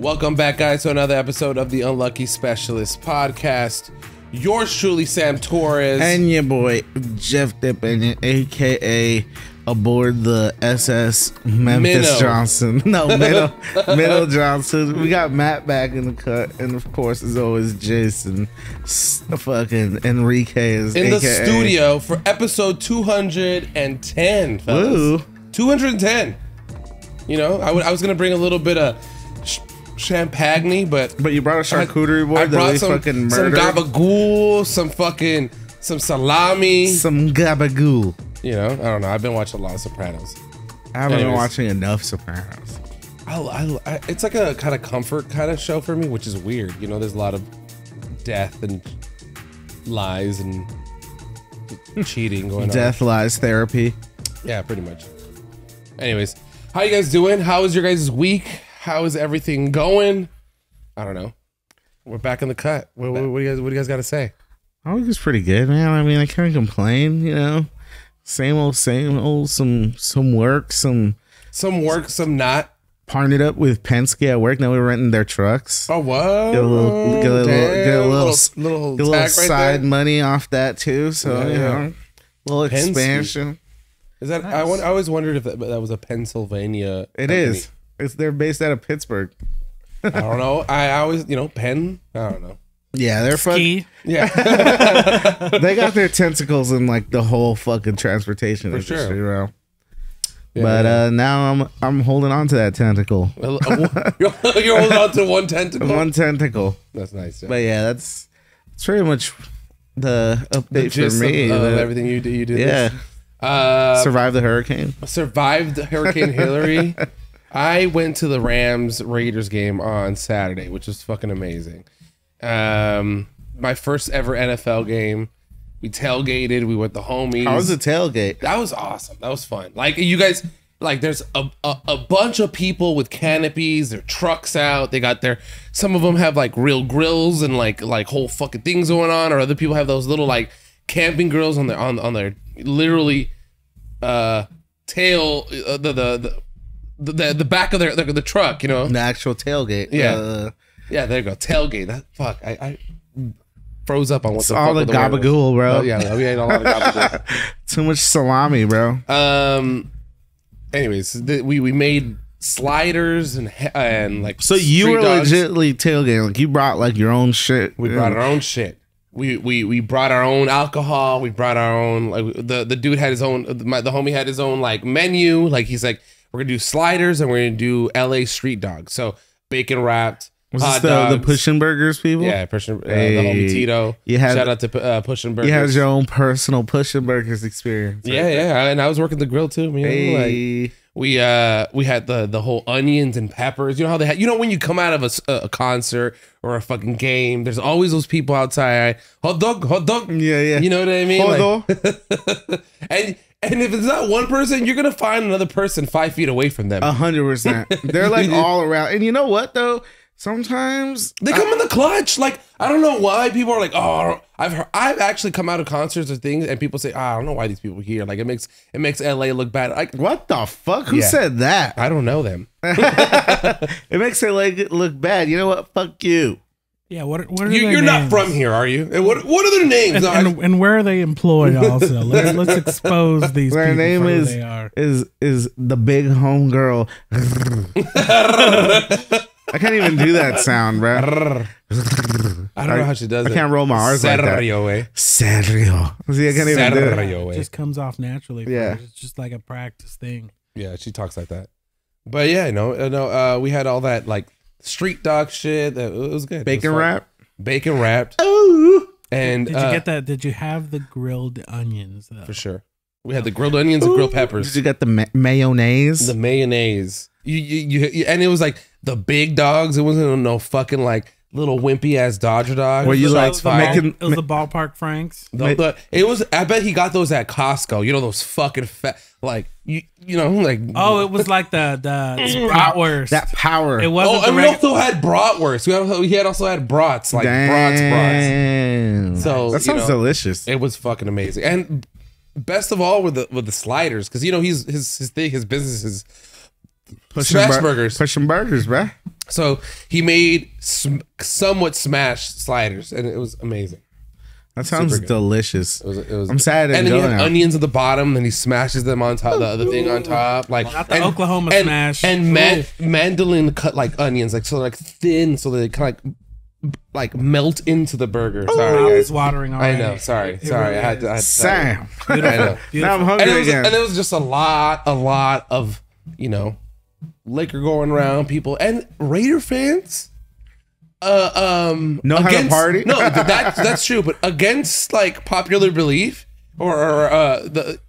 Welcome back, guys, to another episode of the Unlucky Specialist podcast. Yours truly, Sam Torres. And your boy Jeff Dippin, aka aboard the SS Memphis Minnow. Johnson. No, Middle Minnow Johnson. We got Matt back in the cut, and of course, as always, Jason, fucking Enrique is in the studio for episode 210, fellas. Woo. 210. You know, I was going to bring a little bit of champagne, but But you brought a charcuterie I board that brought some, fucking some gabagool, some fucking, some salami. Some gabagool. You know, I don't know. I've been watching a lot of Sopranos. I haven't been watching enough Sopranos. I, I, I, it's like a kind of comfort kind of show for me, which is weird. You know, there's a lot of death and lies and cheating going on. Death lies therapy. Yeah, pretty much. Anyways, how you guys doing? How is your guys' week? How is everything going? I don't know. We're back in the cut. What, what, what do you guys? What do you guys got to say? I was just pretty good, man. I mean, I can't complain. You know, same old, same old. Some some work, some Some work, some not. partnered up with Penske at work. Now we're renting their trucks. Oh, what? Get a little, get a little, get a Damn, little, little, get a little tack right side money off that too. So Yeah, you yeah. know, little Penske. expansion. Is that? I, I always wondered if that, that was a Pennsylvania. It company. is. It's they're based out of Pittsburgh. I don't know. I always, you know, Penn. I don't know. Yeah, they're fucking. Yeah. They got their tentacles in like the whole fucking transportation For industry, sure. bro. But uh now I'm I'm holding on to that tentacle. you're, you're holding on to one tentacle. One tentacle. That's nice. Yeah. But yeah, that's that's pretty much the update the gist for me. of, of everything you do. You did. yeah, This. Uh, survive the hurricane. survived the Hurricane Hilary. I went to the Rams Raiders game on Saturday, which was fucking amazing. Um, my first ever NFL game. We tailgated. We went the homies. How was the tailgate? That was awesome. That was fun. Like you guys, like there's a, a a bunch of people with canopies, their trucks out. They got their some of them have like real grills and like like whole fucking things going on, or other people have those little like camping grills on their on on their literally uh tail uh, the, the the the the back of their the, the truck. You know. The actual tailgate. Yeah. Uh, Yeah, there you go. Tailgate. That fuck. I. I froze up on what the all fuck the was. gabagool, bro. Oh, yeah, we ate a lot of gabagool. Too much salami, bro. Um. Anyways, th- we we made sliders and and like So you were dogs. legitly tailgating. Like you brought like your own shit. We brought our own shit. We we we brought our own alcohol. We brought our own like the the dude had his own my, the homie had his own like menu. Like he's like we're gonna do sliders and we're gonna do L.A. street dogs. So bacon wrapped. Was hot this the, the dogs. pushing burgers people? Yeah, pushing uh, the Hey. homie Tito. You had- shout out to uh, pushing burgers. You had your own personal pushing burgers experience. yeah, yeah, and I was working the grill too. Man. Like, Hey. We uh we had the the whole onions and peppers you know how they had you know when you come out of a concert or a fucking game there's always those people outside hot dog hot dog Yeah, yeah. you know what i mean Like- and and if it's not one person you're gonna find another person five feet away from them A hundred percent. They're like all around. And you know what though? Sometimes they come in the clutch like i don't know why people are like oh i've heard i've actually come out of concerts or things and people say oh, i don't know why these people here like it makes it makes la look bad like what the fuck? Who Yeah. said that? i don't know them It makes it like look bad. You know what? Fuck you. Yeah, what, what are you, their you're not from here are you and what what are their names And, and, and where are they employed also? Let's, let's expose these Their people name for who is they are. is is the big home girl. I can't even do that sound, bro. I don't know how she does I it. I can't roll my R's like that. Serio, eh? Serio. See, I can't even do it. Serio, It eh? just comes off naturally. Yeah. her. It's just like a practice thing. Yeah, she talks like that. But yeah, no, uh, no. Uh, we had all that like street dog shit. That it was good. It was Bacon fun. wrap. bacon wrapped, Ooh. and Did you uh, get that? Did you have the grilled onions though? for sure? We had the grilled onions and grilled peppers. Did you get the ma- mayonnaise? the mayonnaise. You, you, you, and it was like the big dogs. It wasn't no fucking like little wimpy ass Dodger dog. Were you It was like uh, shots making- it was the ballpark Franks. The- the- it was. I bet he got those at Costco. You know those fucking fat, like you, you know, like Oh, it was like the the bratwurst. that power. it Oh, wasn't and the we regu- also had bratwurst. We also, he had also had brats, like brats, brats. So, that you sounds know, delicious. It was fucking amazing. And best of all with the with the sliders, because you know he's his his thing, his business is Pushing smash bur- burgers. Pushing burgers, bruh. So he made sm- somewhat smashed sliders, and it was amazing. That sounds good. delicious. It was, it was I'm sad And then go he had now. onions at the bottom, then he smashes them on top, the other thing on top, like Not the Oklahoma and, smash. and man, mandolin cut like onions, like so like thin, so they kind of like like melt into the burger. Mouth Sorry, is guys. watering I already. know. Sorry, It sorry. really I had to. I had to Sam. I know. now I'm hungry And it, was, again. and it was just a lot, a lot of you know, liquor going around, people and Raider fans. Uh, um, Know how to party? No, th- that's that's true. But against like popular belief, or, or uh, the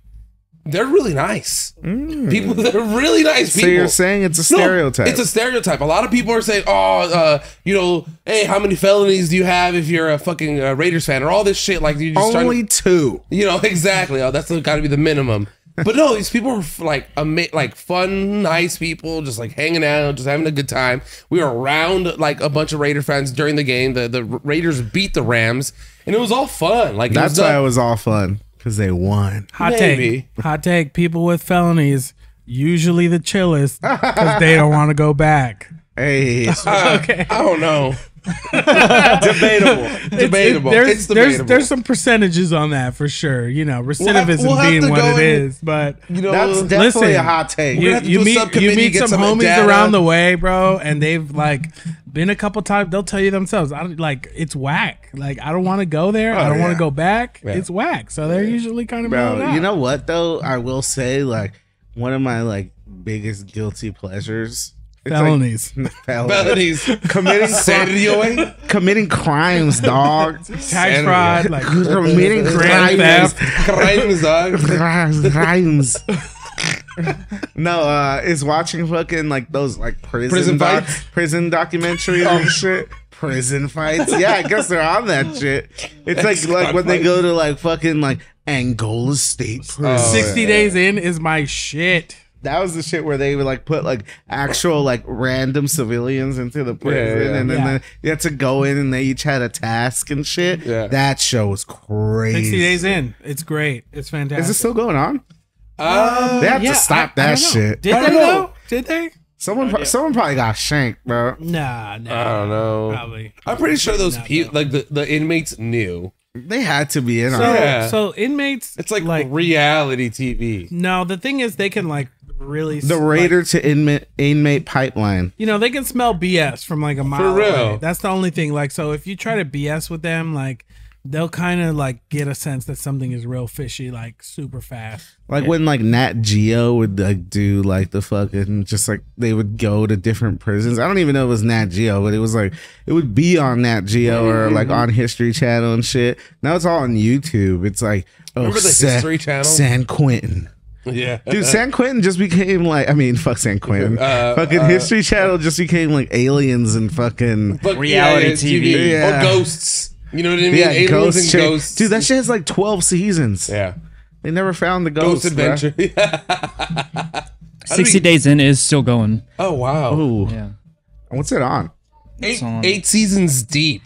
they're really nice. People, they're really nice people. so you're saying it's a No, stereotype? it's a stereotype. A lot of people are saying, "Oh, uh, you know, hey, how many felonies do you have if you're a fucking uh, Raiders fan?" Or all this shit. Like you just Only two. you know, exactly. Oh, that's got to be the minimum. But no, these people are like ama- like fun, nice people, just like hanging out, just having a good time. We were around like a bunch of Raider fans during the game. The the Raiders beat the Rams, and it was all fun. Like it That's was why not- it was all fun because they won. Hot Maybe. take. Hot take. People with felonies usually the chillest because they don't want to go back. Hey, Okay. I don't know. debatable. Debatable. there's, it's there's debatable. there's some percentages on that for sure. You know, recidivism we'll have being what go it in- is, but you know, That's definitely Listen, a hot take. You, gonna have to you meet you meet some some homies data. around the way, bro, and they've like been a couple times. They'll tell you themselves, I don't, like it's whack. Like I don't want to go there. I oh, don't want to go back. Yeah. It's whack. So they're usually kind of Bro, you know what though? I will say like one of my like biggest guilty pleasures. It's, like, felonies. felonies, committing serio, committing crimes, dog. tax fraud, like committing crimes. crimes, dog. crimes. no, uh, is watching fucking like those like prison Prison doc- fights? prison documentaries and shit. Prison fights, yeah, I guess they're on that shit. It's like like when they go to like fucking like Angola State Prison. Oh, Sixty days in is my shit. That was the shit where they would like put like actual like random civilians into the prison, yeah. and then Yeah. they- you had to go in and they each had a task and shit. Yeah. That show was crazy. Sixty days in, it's great. It's fantastic. Is it still going on? Uh, They have Yeah, to stop I- I that don't shit. Did they know. though? Did they? Someone, pro- someone probably got shanked, bro. Nah, nah. I don't know. Probably. I'm pretty sure those Not people, like the, the inmates, knew. They had to be in So, on it. Yeah. so inmates, It's like, like reality TV. no. The thing is, they can like really The like, Raider to inmate inmate pipeline. you know, they can smell BS from like a mile real. away. That's the only thing. Like, so if you try to BS with them, like they'll kind of like get a sense that something is real fishy, like super fast. Like when like Nat Geo would like do like the fucking just like they would go to different prisons. I don't even know if it was Nat Geo, but it was like it would be on Nat Geo or mm-hmm. like on History Channel and shit. Now it's all on YouTube. It's like oh Remember the Sa- History Channel? San Quentin. Yeah. Dude, San Quentin just became like I mean, fuck San Quentin. Uh, fucking uh, History Channel just became like aliens and fucking But, Reality yeah, TV. Yeah. Or ghosts. You know what I mean? yeah, Aliens ghost and shit. ghosts. Dude, that shit has like twelve seasons. Yeah. They never found the Ghost ghost. Adventure. 60 Days In is still going. oh, wow. Ooh, Yeah. what's it on? Eight, on- eight seasons deep.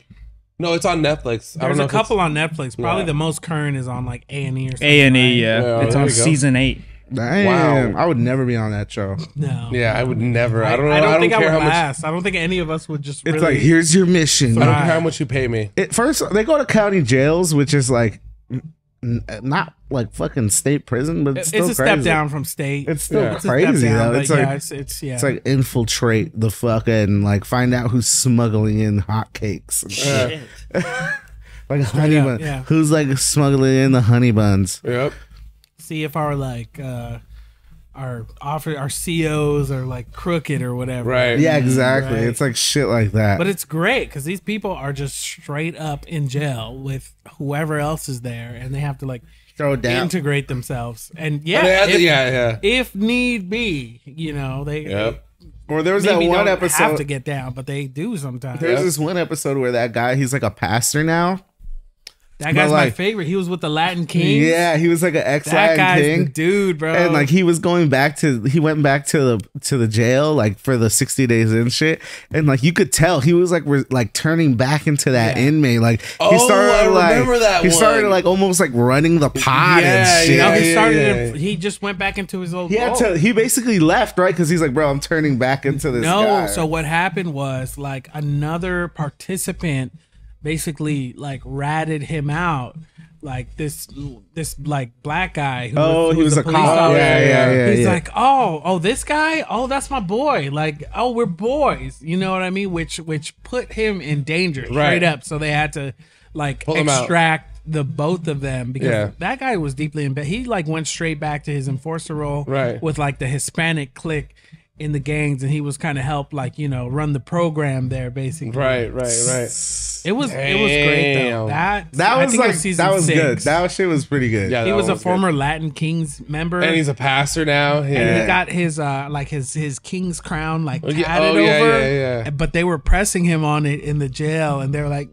No, it's on Netflix. I don't There's know a couple on Netflix. Probably Yeah. the most current is on like A and E or something. A and E, yeah. Yeah, it's on season eight. Damn, Wow. I would never be on that show. No. Yeah, I would never. I don't know. I don't, think I would how much. last. I don't think any of us would just. It's really, like here's your mission. I don't care how much you pay me. It, first, they go to county jails, which is like n- n- not like fucking state prison, but it's, It's still a step down from state. It's still Yeah. It's a step crazy down, though. but It's yeah, like it's, it's yeah. it's like infiltrate the fucking like find out who's smuggling in hotcakes. and shit. like honey up, bun. yeah. Who's like smuggling in the honey buns? Yep. See if our like uh our offer our COs are like crooked or whatever. Right. Yeah, exactly. Right. It's like shit like that. But it's great because these people are just straight up in jail with whoever else is there, and they have to like Throw down. integrate themselves. And yeah, had to- yeah, yeah. if need be, you know they Yep. or there was maybe that one don't have episode. to get down, but they do sometimes. There's this one episode where that guy, he's like a pastor now. That guy's my favorite. He was with the Latin Kings. Yeah, he was like an ex that Latin guy's king. the dude, bro. and like he was going back to he went back to the to the jail like for the 60 days in shit and like you could tell he was like re- like turning back into that Yeah. inmate like he Oh, started I like remember that he started like almost like running the pod Yeah, and shit you yeah, he started. yeah. to- he just went back into his old. he had to he basically left right because he's like bro i'm turning back into this No, guy. so what happened was like another participant basically like ratted him out. Like this, this like black guy. Who oh who he was a cop yeah yeah yeah He's yeah. like, oh, oh, this guy, oh, that's my boy. Like, oh, we're boys. You know what I mean? Which, which put him in danger straight Right. up. So they had to like Pull extract the both of them because Yeah. that guy was deeply in bed. He like went straight back to his enforcer role Right. with like the Hispanic clique in the gangs, and he was kind of helped like you know run the program there basically. Right, right, right. It was it was great though. That that was like season that was six. good that shit was pretty good Yeah, he that was a one good. former Latin Kings member, and he's a pastor now. and he got his uh like his his king's crown like Oh, yeah. tatted Oh, yeah, over. yeah, yeah. But they were pressing him on it in the jail, and they were like,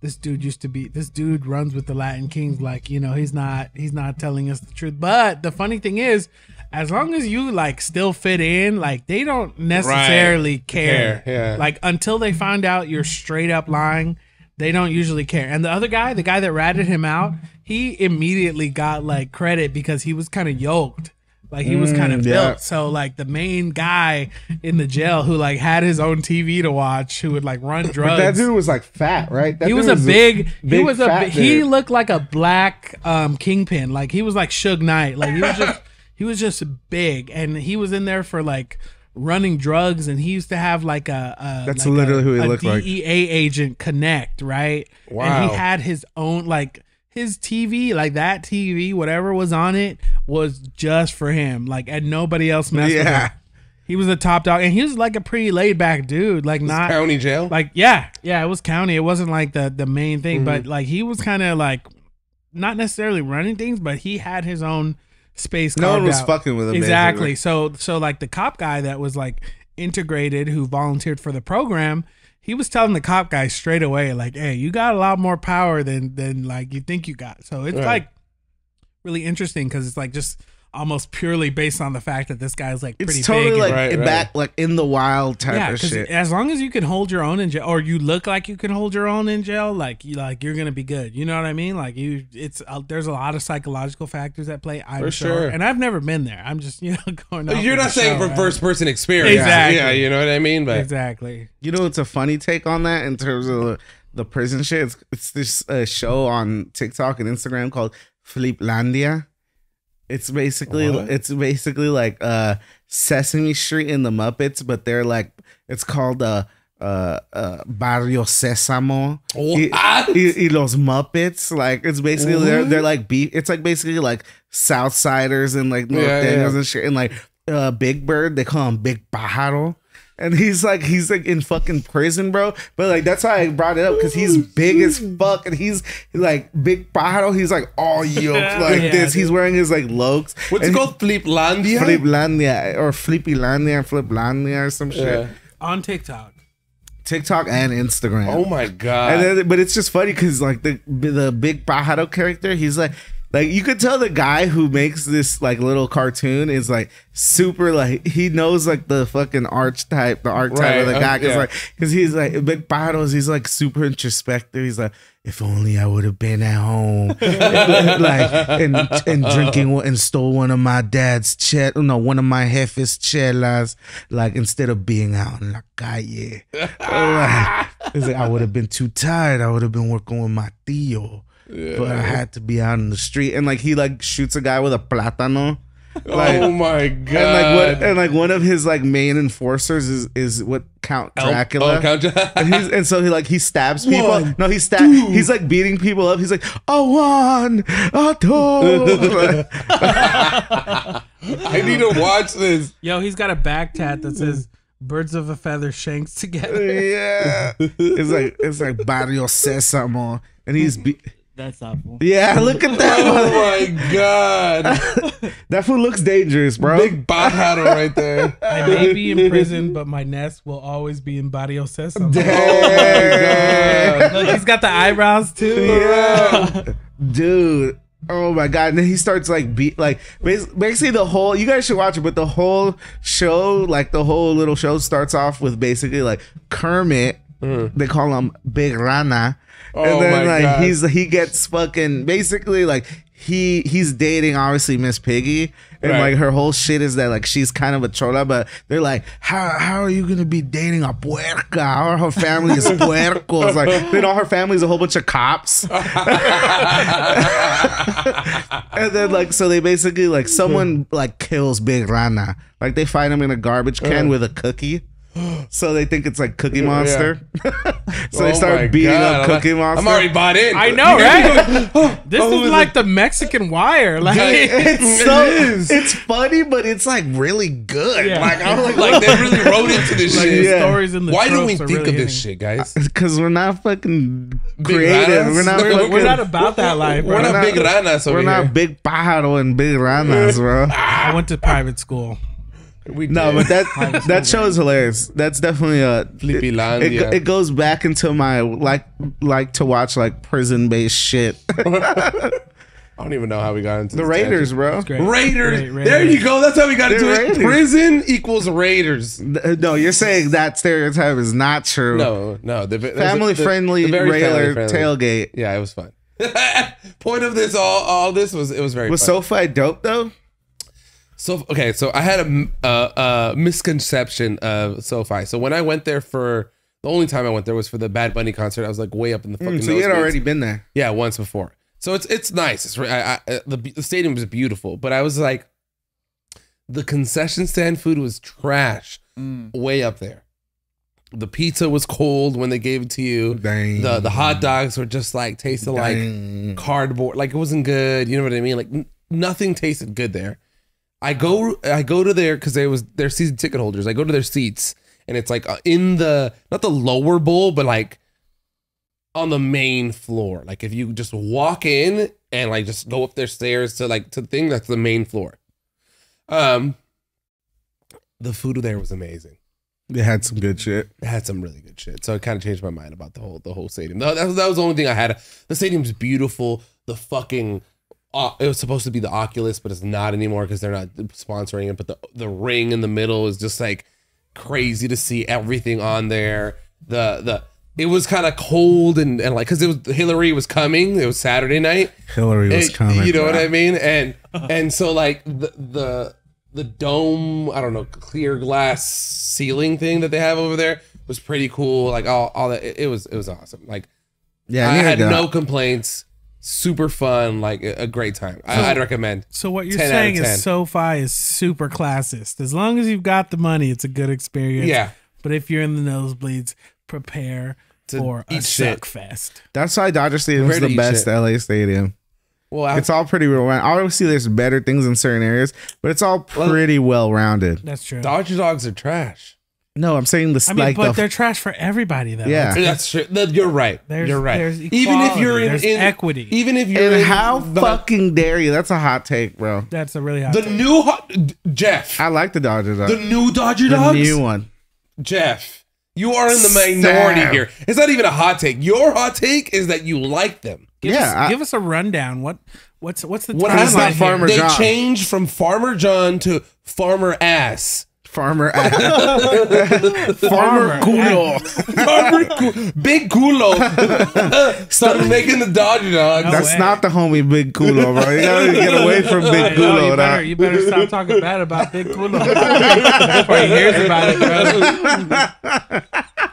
"This dude used to be. This dude runs with the Latin Kings. Like, you know, he's not. He's not telling us the truth." But the funny thing is, as long as you like still fit in, like they don't necessarily care. Care, yeah. Like until they find out you're straight up lying. They don't usually care. And the other guy, the guy that ratted him out, he immediately got like credit because he was kind of yoked. Like he was kind of Mm, yeah. built. So like the main guy in the jail who like had his own TV to watch, who would like run but drugs. that dude was like fat right that he dude was a big, he was a bi- he looked like a black um kingpin. Like he was like Suge Knight. Like he was just he was just big and he was in there for like running drugs and he used to have like a, a That's like literally a, who he looked like. DEA agent connect, right? And Wow. he had his own like his TV, like that TV, whatever was on it was just for him. Like and nobody else messed with Yeah. him. He was a top dog and he was like a pretty laid back dude. Like not county jail. like yeah yeah it was county it wasn't like the the main thing but Mm-hmm. like he was kind of like not necessarily running things but he had his own space no one was out. fucking with him exactly so so like the cop guy that was like integrated who volunteered for the program he was telling the cop guy straight away like hey you got a lot more power than than like you think you got so it's Right. like really interesting because it's like just almost purely based on the fact that this guy's like pretty it's totally big like Right, right. back like in the wild type yeah, of because shit as long as you can hold your own in jail, or you look like you can hold your own in jail, like you like you're gonna be good. You know what I mean? Like you, it's uh, there's a lot of psychological factors at play. I'm For sure. sure. and I've never been there. I'm just you know going. off You're not saying show, from right? first person experience. Exactly. Yeah, you know what I mean? But Exactly. You know, it's a funny take on that in terms of the, the prison shit. It's, it's this uh, show on TikTok and Instagram called Fliplandia. It's basically What? it's basically like uh Sesame Street and the Muppets, but they're like it's called uh uh, uh Barrio Sésamo y, What? y- y los Muppets. Like it's basically they're they're like beef. It's like basically like Southsiders and like North Yeah, yeah. and shit. And like uh Big Bird, they call him Big Pájaro. And he's like he's like in fucking prison, bro. But like that's why I brought it up because he's big as mm-hmm. fuck and he's like big pájaro. He's like all yoked like Yeah, this. dude. He's wearing his like lokes. What's And it called? Fliplandia? Fliplandia or Flippylandia or Fliplandia or some shit. Yeah. On TikTok. TikTok and Instagram. Oh my god. And then, but it's just funny because like the the big Pájaro character, he's like like you could tell the guy who makes this like little cartoon is like super like he knows like the fucking archetype, the archetype Right, of the uh, guy because yeah. like because he's like big Pájaros, he's like super introspective. He's like, if only I would have been at home, like and and drinking and stole one of my dad's chet, no, one of my jefe's chelas, like instead of being out in la calle. Like, it's like I would have been too tired. I would have been working with my tío, but I had to be out in the street. And like he like shoots a guy with a plátano. Oh like, oh my god. and like what? And like one of his like main enforcers is is what Count El- oh, Dracula. Oh, Count Dra- and, he's, and so he like he stabs people. One, no, he stab. He's like beating people up. He's like a one, a two. I need to watch this. Yo, he's got a back tat that says "Birds of a feather shanks together." yeah, it's like it's like Barrio Sesamo, and he's be- That's awful. Yeah, look at that. oh my god. That food looks dangerous, bro. Big Pájaro right there. I may be in prison, but my nest will always be in Barrio Sesame. Damn. Oh look, he's got the eyebrows too. Yeah. Dude. Oh my god! And then he starts like beat like basically the whole. You guys should watch it, but the whole show, like the whole little show, starts off with basically like Kermit. Mm. They call him Big Rana, Oh and then like God. he's he gets fucking basically like he he's dating obviously Miss Piggy, and Right. like her whole shit is that like she's kind of a chola, but they're like, how how are you gonna be dating a puerca? How her family is puercos? Like then all her family's a whole bunch of cops. and then like so they basically like someone like kills Big Rana. Like they find him in a garbage can Uh. with a cookie. So they think it's like Cookie Monster. so Oh they my start beating God. up I'm Cookie like- Monster. I'm already bought in. I know, right? This Oh, is is like it- the Mexican Wire. Like, it's so It is. it's funny, but it's like really good. Yeah. Like I'm like, Like they really wrote into this like shit. the Yeah. stories in the Why don't we think really of this shit, guys? because we're not fucking Big creative. ranas? We're not. We're- fucking, We're not about that life. We're bro. not big ranas over We're here. not big pájaro and big ranas, bro. I went to private school. We No, did. but that that show is hilarious. That's definitely a it, Flippylandia. it, it goes back into my like like to watch like prison based shit. I don't even know how we got into the this Raiders, bro. Great. tangent. Raiders. There you go. That's how we got The into Raiders. it. Prison equals Raiders. No, you're saying that stereotype is not true. No, no. The, the- family the- friendly the very railer family-friendly. tailgate. Yeah, it was fun. Point of this, all, all this was it was very Was fun. SoFi dope though? So okay, so I had a, uh, uh, misconception of SoFi. So when I went there for the only time I went there was for the Bad Bunny concert. I was like way up in the fucking. Mm, so you had nosebleeds. already been there. yeah once before. So it's it's nice. It's I, I, the the stadium was beautiful, but I was like, the concession stand food was trash, way up there. The pizza was cold when they gave it to you. Dang. The the hot dogs were just like tasted like cardboard like it wasn't good you know what i mean like n- nothing tasted good there i go i go to their because they was their season ticket holders i go to their seats and it's like uh, in the not the lower bowl but like on the main floor like if you just walk in and like just go up their stairs to like to the thing that's the main floor um the food there was amazing They had some good shit. it had some really good shit. So it kind of changed my mind about the whole the whole stadium. That was, that was the only thing I had. The stadium's beautiful. The fucking uh, it was supposed to be the Oculus, but it's not anymore because they're not sponsoring it. But the the ring in the middle is just like crazy to see everything on there. The the it was kind of cold and, and like because it was Hilary was coming. It was Saturday night. Hilary was And- coming. You know what. I mean? And and so like the the the dome, I don't know, clear glass ceiling thing that they have over there was pretty cool. Like all all that, it, it was it was awesome. Like Yeah, I need had no complaints. Super fun, like a, a great time. I, I'd recommend. So what you're 10 out of saying is SoFi is super classist. As long as you've got the money, it's a good experience. Yeah. But if you're in the nosebleeds, prepare To for a eat shit. suck fest. That's why Dodger Stadium is the best shit. LA stadium. Well, I, It's all pretty real. Obviously, there's better things in certain areas, but it's all pretty well rounded. That's true. Dodger dogs are trash. No, I'm saying this I mean, like but the they're trash for everybody, though. Yeah. That's true. No, You're right. There's- you're right. there's even if you're in, equality, in equity. even if you're and in how the, fucking dare you? That's a hot take, bro. That's a really hot the take. new hot, Jeff. I like the Dodger dog. The new Dodger The new one. Jeff, you are in the minority Sam. here. It's not even a hot take. Your hot take is that you like them. Give Yeah, us, I- give us a rundown. What what's what's the What timeline happened? not here? Farmer They John. changed from Farmer John to Farmer Ass. Farmer. Farmer. Farmer Culo. Farmer Cu- Big Culo started making the Dodger dogs. No That's way. not the homie Big Culo, bro. You gotta get away from Big know, Culo. you, better, you better stop talking bad about Big Culo before he hears about it, bro.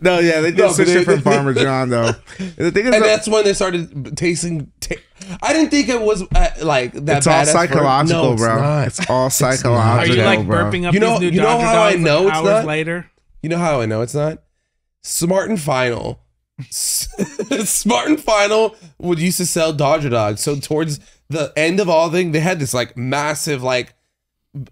No, yeah, they did No, switch but it from Farmer John though. The thing is, and though, that's when they started tasting. Ta- I didn't think it was uh, like that. it's all badass for- psychological, no, it's bro. not. It's all psychological. Are psychological, you like bro. burping up You know- these new you know how I dogs know it's hours not? later? You know how I know it's not? Smart and Final. Smart and Final would used to sell Dodger dogs. So towards the end of all thing, they had this like massive like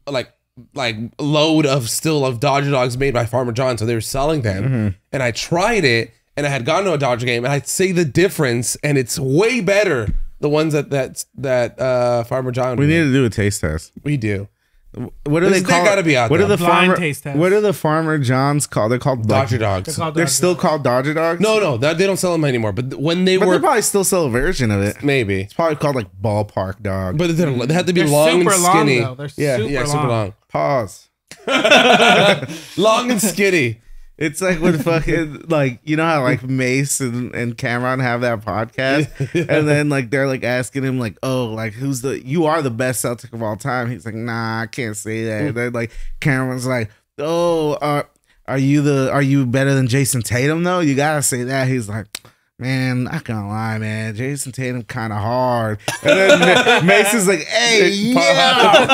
like like load of still of Dodger dogs made by Farmer John. So they were selling them, and I tried it, and I had gone to a Dodger game, and I'd say the difference, and it's way better. The ones that that that uh, Farmer John. We need to do a taste test. we do. What do There's- they they call? gotta be out what there. are the Blind farmer? taste test. What are the farmer Johns called? They're called like- Dodger dogs. They're called They're Dodger still dogs. called Dodger dogs. No, no, that, they don't sell them anymore. But when they but were they probably still sell a version of it. maybe, It's probably called like ballpark dog. but they're, they had to be They're long and super long, skinny. though. They're yeah, super yeah, super long. long, Pause. long and skinny. It's like when fucking like you know how like Mase and, and Cam'ron have that podcast, and then like they're like asking him like, oh, like who's the you are the best Celtic of all time. He's like, nah, I can't say that. And then like Cam'ron's like, oh, uh, are you the are you better than Jayson Tatum though? You gotta say that. He's like. Man, not gonna lie, man. Jayson Tatum kind of hard. And then Mason's like, "Hey, yeah."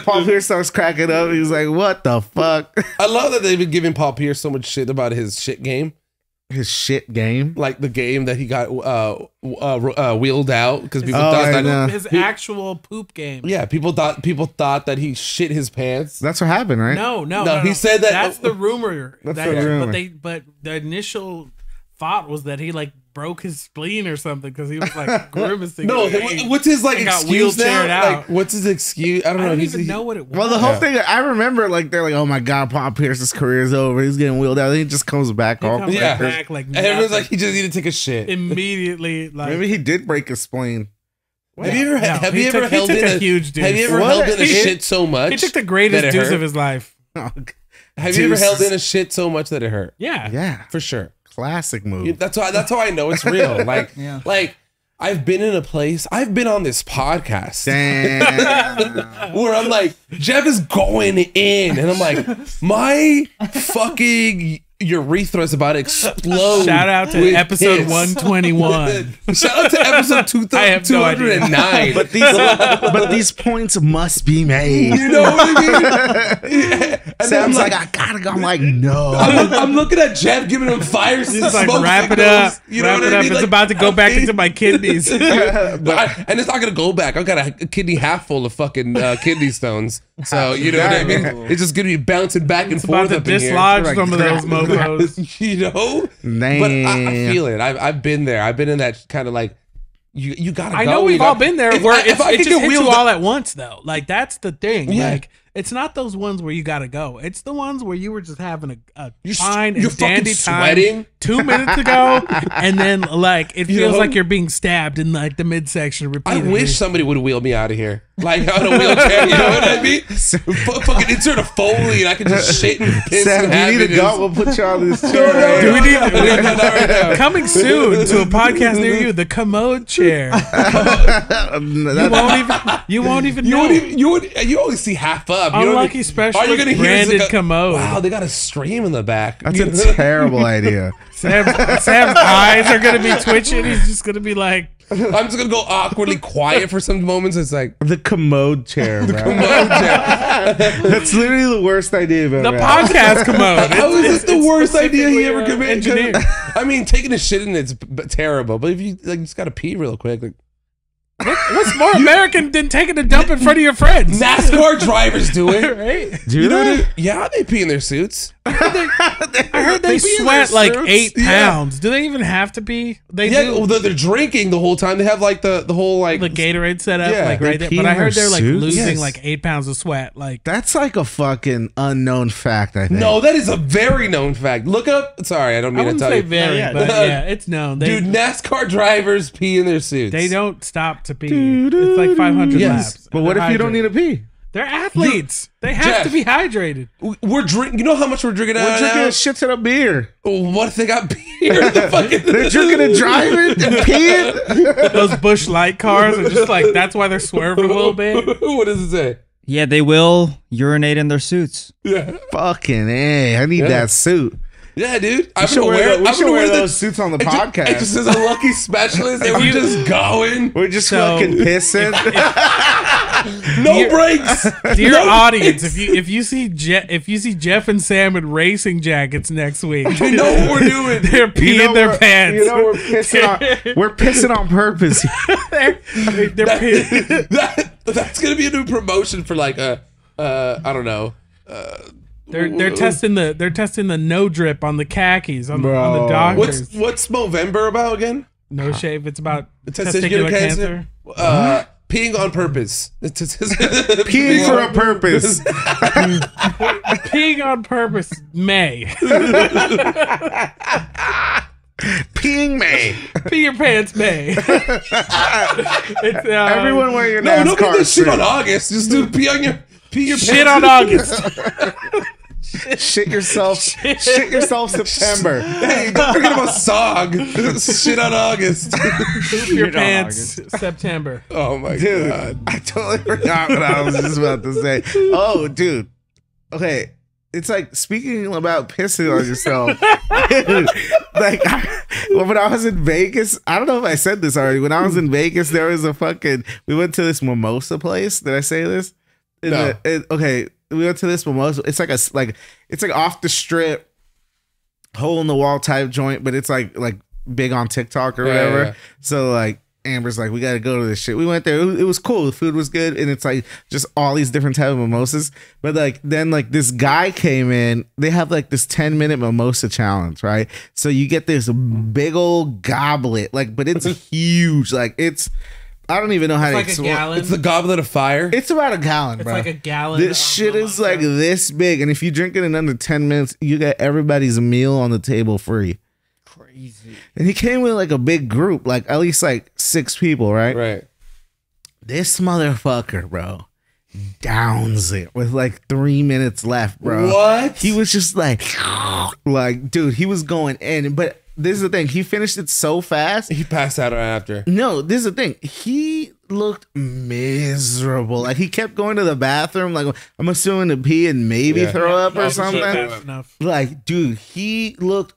Paul Pierce starts cracking up. He's like, "What the fuck?" I love that they've been giving Paul Pierce so much shit about his shit game, His shit game. like the game that he got uh, uh, uh wheeled out because people Oh, thought that. know. His actual poop game. Yeah, people thought people thought that he shit his pants. That's what happened, right? No, no, No, no, he no. said that- That's the rumor. That's that, the rumor. But they, but the initial thought was that he like broke his spleen or something because he was like grimacing. No, Hey, what's his like excuse now? out. Like, what's his excuse? I don't I know. don't even he- know what it was. Well, the whole Yeah. thing, I remember, like they're like, "Oh my god, Paul Pierce's career is over. He's getting wheeled out." Then he just comes back He all comes Yeah. back like And everyone's like, he just needed to take a shit. immediately like Maybe he did break his spleen. have you ever No, have he you ever took- he held took in a huge deuce. Have you ever What? held in a He- shit so much? he took the greatest it deuce hurt? of his life. Have you ever held in a shit so much that it hurt? Yeah. yeah, For sure. Classic movie. That's why. That's how I know it's real. Like, Yeah. like I've been in a place. I've been on this podcast where I'm like, Jeff is going in, and I'm like, my fucking urethra is about to explode. Shout out to episode piss. 121. Shout out to episode two no 209. but these, but these points must be made. you know what I mean? and then I'm Sam's like, like, "I gotta go." I'm like, "No." I'm, I'm looking at Jeff giving him fire. He's like, wrap it up. You know wrap what it I up. mean? It's Like, about to go back okay. into my kidneys. But I- and it's not gonna go back. I've got a kidney half full of fucking uh, kidney stones. So you know what I mean. It's just gonna be bouncing back and It's about forth to up in here. dislodge some of those you know. Damn. But I, I feel it. I've I've been there. I've been in that kind of like you you gotta. I go. know we've all been there If where I- it's, if I it could just hits you all at once though. Like that's the thing. Yeah. Like it's not those ones where you gotta go. It's the ones where you were just having a, a You're fine you're and dandy fucking time two minutes ago, and then like it You feels know? like you're being stabbed in like the midsection I wish somebody would wheel me out of here, like on a wheelchair. You know what I mean? F- fucking insert a foley, and I can just shit and piss. Sam, and you need to happiness. go. We'll put you on this chair. no, Do we need No, no, not right now. coming soon to a podcast near you? The commode chair. You won't even. You won't even You know. would even, you would you only see half up. You don't Unlucky even- special all you're gonna hear is branded like a- commode. Wow, they got a stream in the back. That's a terrible idea. Sam, Sam's eyes are gonna be twitching. He's just gonna be like, I'm just gonna go awkwardly quiet for some moments. It's like The commode chair, bro. commode chair. That's literally the worst idea you've ever the had. podcast commode. How is this the worst idea he ever specifically, could. I mean, taking a shit in it's b- b- terrible, but if you like, just gotta pee real quick. Like, What's more American than taking a dump in front of your friends? NASCAR drivers do it. right? Do You know they? what Yeah, they pee in their suits. I heard they, They be in sweat their like suits? eight Yeah. pounds. Do they even have to pee? They Yeah, do. well, they're, they're drinking the whole time. They have like the the whole like the Gatorade set up, Yeah, like right there. But I heard they're like suits? losing Yes. like eight pounds of sweat. Like That's like a fucking unknown fact, I think. No, that is a very known fact. Look up. Sorry, I don't I mean to wouldn't tell say you. very, yeah. but yeah, it's known. They, Dude, NASCAR drivers pee in their suits. they don't stop to pee. It's like 500 Yes. laps. But what They're if you don't need to pee? They're athletes. They have Jeff. to be hydrated. We're drinking. You know how much we're drinking We're out drinking now? a shit ton of beer. What if they got beer? The fucking- They're drinking and driving and peeing. Those Busch Light cars are just like that's why they're swerving a little bit. what does it say? Yeah, they will urinate in their suits. Yeah, Fucking A. I need Yeah. that suit. Yeah, dude. I'm We should gonna wear, wear. the- we I'm gonna wear wear the- those suits on the It just, podcast. it just says a lucky specialist, and we're just going. We're just So- fucking pissing. No Dear- breaks. Dear No audience, if you if you see Je- if you see Jeff and Sam in racing jackets next week, You know what we're doing. they're peeing their we're- pants. You know we're pissing on. We're pissing on purpose. they're, they're peeing. that, that's gonna be a new promotion for like a uh I don't know uh They're they're testing the they're testing the no drip on the khakis on, the, on the doctors. What's what's Movember about again? no shave. It's about Testicular testicular cancer. cancer. Uh, peeing on purpose. Peeing for a purpose. Peeing on purpose. May Peeing May. pee your pants. May. it's, uh, Everyone wear your No, NASCAR don't do this shit on August. Just do pee on your pee your shit pants. on August. Shit yourself. shit yourself September. Hey, don't forget about SOG. shit on August. Poop your on pants. September. Oh my Dude, god. I totally forgot what I was just about to say. Oh, dude. Okay. It's like speaking about pissing on yourself. Dude, like I, well, when I was in Vegas, I don't know if I said this already. When I was in Vegas, there was a fucking. We went to this mimosa place. Did I say this? In No. the- it- okay, we went to this mimosa. It's like a like it's like off the strip, hole in the wall type joint, but it's like like big on TikTok or Yeah, whatever. yeah. So like Amber's like, we got to go to this shit. We went there. It it was cool. The food was good, and it's like just all these different type of mimosas. But like then like this guy came in. They have like this ten minute mimosa challenge, right? So you get this big old goblet, like, but it's huge. Like it's, I don't even know how to. Like a explain- gallon. It's the goblet of fire. It's about a gallon, bro. It's bro. like a gallon. This shit is like this big, and if you drink it in under ten minutes, you get everybody's meal on the table free. Crazy. And he came with like a big group, like at least like six people, right? right. This motherfucker, bro, downs it with like three minutes left, bro. What? He was just like, like, dude, he was going in. But this is the thing, he finished it so fast. He passed out after. No, this is the thing. He looked miserable. Like he kept going to the bathroom. Like I'm assuming to pee and maybe Yeah. throw up or something. Like, dude, he looked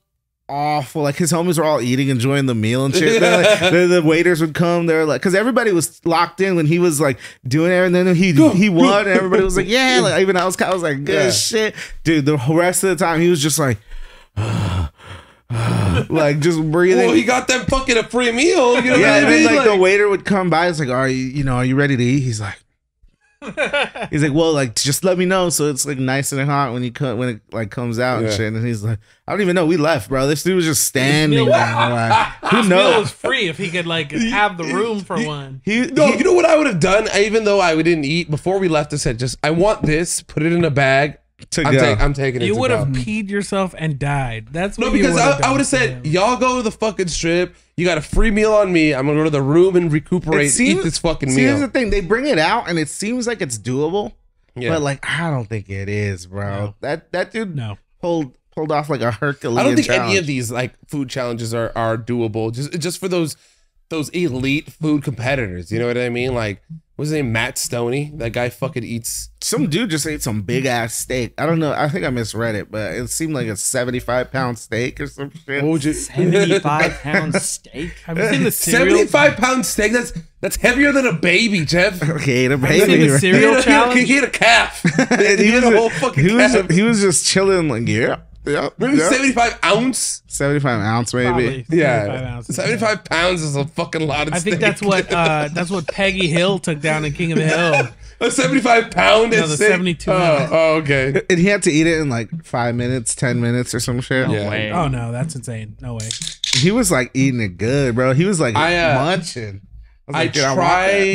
awful. Like his homies were all eating, enjoying the meal and shit. They're like- the, the waiters would come. They're like, because everybody was locked in when he was like doing it, and then he he won, and everybody was like, yeah. Like even I was, I was like, good Yeah. shit, dude. The rest of the time, he was just like. Ah. like just breathing. Well, he got them fucking a free meal. You know yeah, what and I then mean? like, the waiter would come by. It's like, are you, you know, are you ready to eat? He's like, he's like, well, like just let me know so it's like nice and hot when you come when it like comes out and shit. And he's like, I don't even know. We left, bro. This dude was just standing meal- there. Like, who His meal was knows? free if he could like have the room for one. He, no, he- you know what I would have done? Even though I didn't eat before we left, I said, "Just I want this. Put it in a bag. To I'm, go. take, I'm taking it." You would have go." peed yourself and died. That's No, what you because would've I, I would have said, "Y'all go to the fucking strip. You got a free meal on me. I'm gonna go to the room and recuperate. It seems- eat this fucking see, here's the thing: they bring it out, and it seems like it's doable, Yeah. but like I don't think it is, bro. No. That that dude No. pulled pulled off like a Herculean. I don't think any of these like food challenges are are doable. Just just for those those elite food competitors. You know what I mean? Like, what's his name? Matt Stonie. That guy fucking eats. Some dude just ate some big ass steak. I don't know. I think I misread it, but it seemed like a 75 pound steak or some shit. What would you? 75 pound steak. Have you seen the cereal? Seventy-five pound steak. That's that's heavier than a baby, Jeff. Okay, the you seen baby. the right? cereal He ate a- challenge? He ate a calf. He he, was a whole fucking he, was, calf. he was just chilling, like, yeah, yeah, Maybe yeah. seventy-five ounce. 75 ounce, maybe. Probably 75 Yeah, ounces. seventy-five pounds is a fucking lot of. I think that's what uh, that's what Peggy Hill took down in King of the Hill. a seventy-five pound. No, is the 72 Oh, oh, okay. And he had to eat it in like five minutes, 10 minutes or some shit. Yeah. Way. Oh no, that's insane. No way. He was like eating it good, bro. He was like I, uh, munching. I like, "Dude, want that."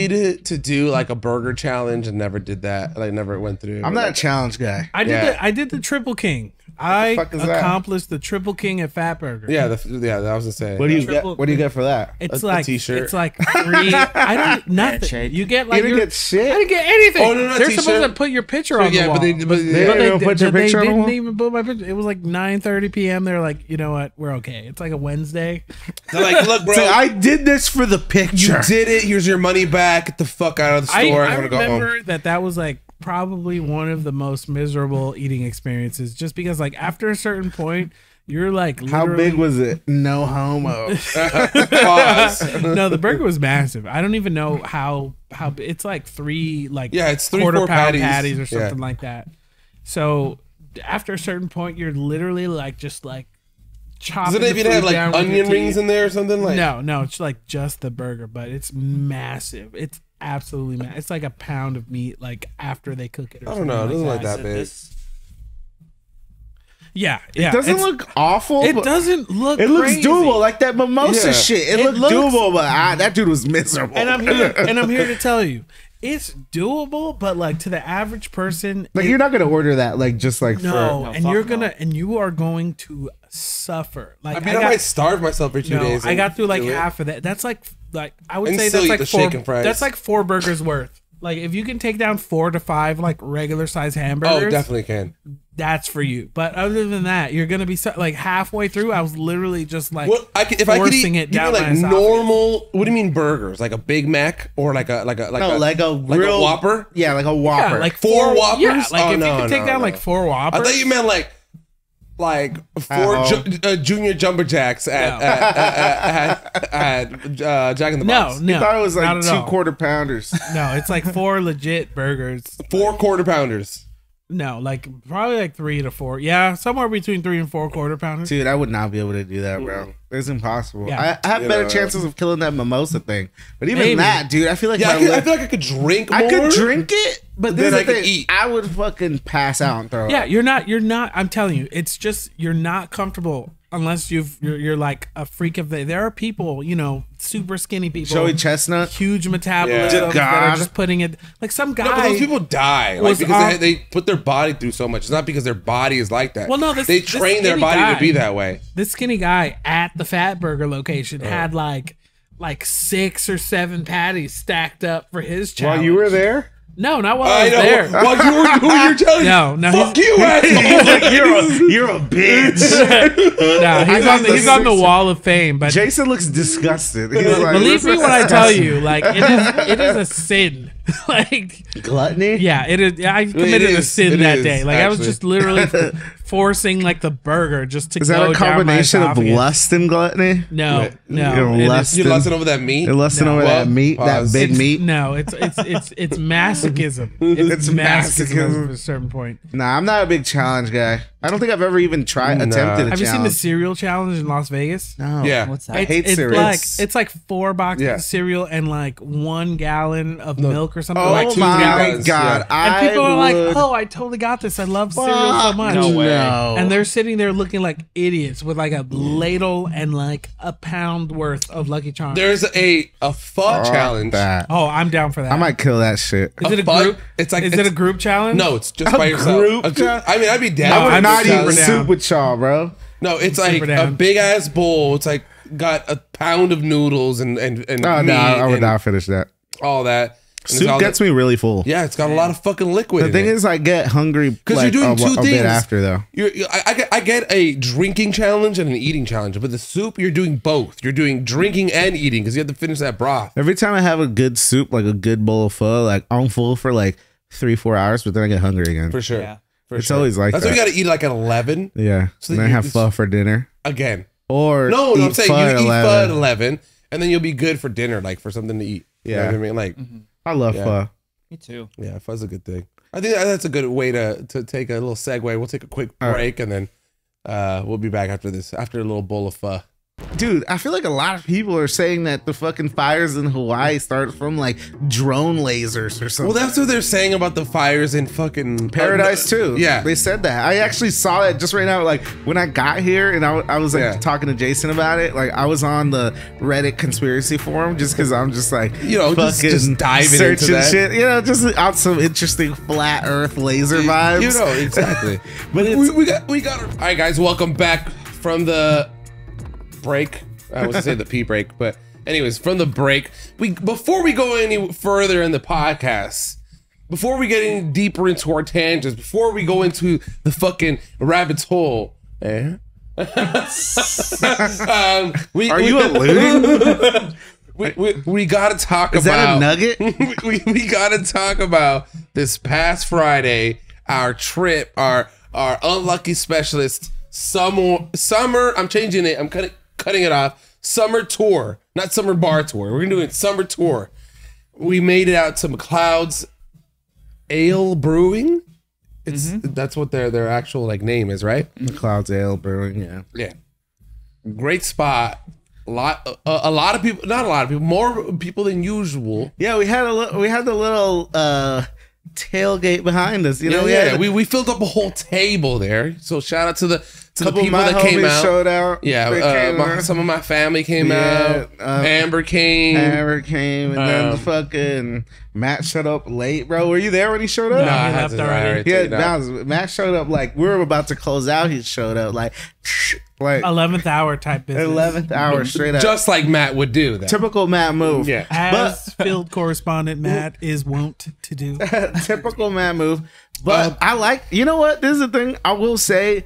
tried to do like a burger challenge and never did that. Like never went through. I'm not a challenge guy. I did Yeah. the I did the Triple King. I fuck is that? accomplished the Triple King at Fatburger. Yeah, the, yeah, that was insane. What do you Triple- get? What do you get for that? It's A- a like t-shirt. it's like free. I don't nothing. Handshake. You get You like didn't your, get shit. I didn't get anything. Oh, no, no, They're t-shirt. supposed to put your picture on yeah, the wall. but they, but They But didn't they, even put your they picture on the didn't wall? even put my picture. It was like 9:30 p.m. They're like, you know what? We're okay. It's like a Wednesday. they're like, look, bro, Say, I did this for the picture. you did it. Here's your money back. Get the fuck out of the store. I I, want to go home. that that was like probably one of the most miserable eating experiences, just because like after a certain point, you're like How big was it? No homo. No, the burger was massive. I don't even know how how it's like three like Yeah, it's three, quarter four pound patties. patties, or Yeah. something like that. So after a certain point, you're literally like just like chopping. Does it even have like down with your onion rings in there or something? Like, No, no, it's like just the burger, but it's massive. It's absolutely massive. It's like a pound of meat, like after they cook it. Or I don't know. It something doesn't like like that. that big. This, Yeah, yeah. It doesn't it's- look awful. It doesn't look. It looks crazy. doable, like that mimosa Yeah. shit. It, It looked looks- doable, but I, that dude was miserable. And I'm here. and I'm here to tell you, it's doable. But like to the average person, like it- you're not gonna order that, like just like no, for. and you're gonna and you are going to suffer. Like I mean, I, got- might starve myself for two no, days. I got through like do it. half of that. That's like like I would And say that's like four. fries. That's like four burgers worth. Like if you can take down four to five like regular size hamburgers, Oh, definitely can. that's for you. But other than that, you're gonna be so, like halfway through. I was literally just like, What I could, if I could eat, it you down mean like esophagus. normal. What do you mean burgers? Like a Big Mac or like a like a like no, a like a like real a Whopper? Yeah, like a yeah, Whopper. like Four Whoppers? Yeah, like Oh, if no, you can take no, down no. like four Whoppers. I thought you meant like like four ju- uh, junior jumbo jacks at No. at, at, at, at, uh, Jack in the no, Box. no. I thought it was not like at two all. quarter pounders. No, it's like four legit burgers. Four quarter pounders. No, like probably like three to four. Yeah, somewhere between three and four quarter pounders. Dude, I would not be able to do that, bro. It's impossible. Yeah. I, I have You better know, chances of killing that mimosa thing. But even Maybe. that, dude, I feel like Yeah, my I, could, I feel like I could drink more. I could drink it, but Then then I I could eat. I would fucking pass out and throw Yeah, up. you're not. You're not. I'm telling you, it's just you're not comfortable unless you've you're, you're like a freak of the. There are people, you know, super skinny people, Joey Chestnut. huge metabolism Yeah. that are God. just putting it like some guy. No, but those people die like because on- they, they put their body through so much. It's not because their body is like that. Well, no, this- they this train their body guy- to be that way. this skinny guy at the Fatburger location had like like six or seven patties stacked up for his challenge. While you were there, No, not while I, I was know. there. While you were who you're telling No, no, fuck you, asshole. you're a you're a bitch. No, he's on the, the he's on the wall of fame, but Jason looks disgusted. He's like, believe me is when I tell you, like it is it is a sin. like gluttony. yeah, it is. I committed a sin It that is, day. Like I was just literally forcing like the burger just to Is go that a down my combination of lust and gluttony? No, Right. no, You're it is- lust- You lusting over that meat? You're lusting No. over Well, that meat, pause. that big it's, meat. No, it's it's it's it's masochism. It's, It's masochism, masochism. at a certain point. Nah, I'm not a big challenge guy. I don't think I've ever even tried Nah. attempted a Have you seen the cereal challenge in Las Vegas? no. Yeah. What's that? I hate it's cereal. like It's- it's like four boxes Yeah. of cereal and like one gallon of milk or something. Oh like two my gallons. god! yeah. And I people are like, would "Oh, I totally got this. I love cereal so much." No way. no. And they're sitting there looking like idiots with like a ladle and like a pound worth of Lucky Charms. There's a a pho Fuck challenge. that. oh, I'm down for that. I might kill that shit. Is it a pho- group? it's like- is it a group challenge? No, it's just A by yourself. group A group- challenge? I mean, I'd be down. No, I would I'm not super eat down. soup with y'all, bro. No, it's like a big ass bowl. It's like got a pound of noodles and and and Oh meat no, I would and not finish that. all that. And Soup gets that- me really full. Yeah, it's got a lot of fucking liquid. The in thing it. is, I get hungry Because like, you're doing a, two a things. bit after though. You're, I, I, get, I get a drinking challenge and an eating challenge, but the soup you're doing both. You're doing drinking and eating because you have to finish that broth. Every time I have a good soup, like a good bowl of pho, like I'm full for like three, four hours, but then I get hungry again. For sure. Yeah. For It's sure. always like That's that. why you got to eat like at eleven yeah. So and then I have pho for dinner. again. Or No, no, I'm saying pho you at eat pho at 11. and then you'll be good for dinner, like for something to eat. You know Yeah. what I mean, like mm-hmm. I love Yeah. pho. Me too. yeah, pho's a good thing. I think that's a good way to to take a little segue. We'll take a quick All right. break, and then uh, we'll be back after this, after a little bowl of pho. Dude, I feel like a lot of people are saying that the fucking fires in Hawaii start from like drone lasers or something. Well, that's what they're saying about the fires in fucking uh, Paradise too. Yeah, they said that. I actually saw that just right now. Like when I got here, and I was like Yeah. talking to Jason about it. Like I was on the Reddit conspiracy forum just because I'm just like You know, just- just diving into searching that. shit. You know, just on some interesting flat Earth laser vibes. You know exactly. But it's- we, we got we got. All right, guys, welcome back from the break. I was gonna say the pee break, but anyways, from the break. We before we go any further in the podcast, before we get any deeper into our tangents, before we go into the fucking rabbit's hole, eh? um, we, Are we, you alluding? we, we, we gotta talk Is about that a nugget? we, we gotta talk about this past Friday, our trip, our our unlucky specialist summer summer. I'm changing it. I'm cutting cutting it off. Summer tour, not summer bar tour. We're gonna do it summer tour. We made it out to McLeod's Ale Brewing. It's that's what their their actual like name is, right? Clouds Ale Brewing. Yeah. Yeah. Great spot. A lot a, a lot of people, not a lot of people, more people than usual. Yeah, we had a li- we had the little uh tailgate behind us. You know, Yeah, we yeah, had we, we filled up a whole table there. So shout out to the to a the couple of people my that came homies out. showed out. Yeah, uh, came my, out. some of my family came Yeah, out. um, Amber came. Amber came and then Um, fucking Matt showed up late, bro. Were you there when he showed up? No, I he left to- I already. already Yeah, took it. Matt, Matt showed up like we were about to close out. He showed up like like Eleventh hour type business. eleventh hour straight up. just like Matt would do that. typical Matt move. Yeah. As field correspondent Matt is wont to do. typical Matt move. But I like. You know what? This is the thing. I will say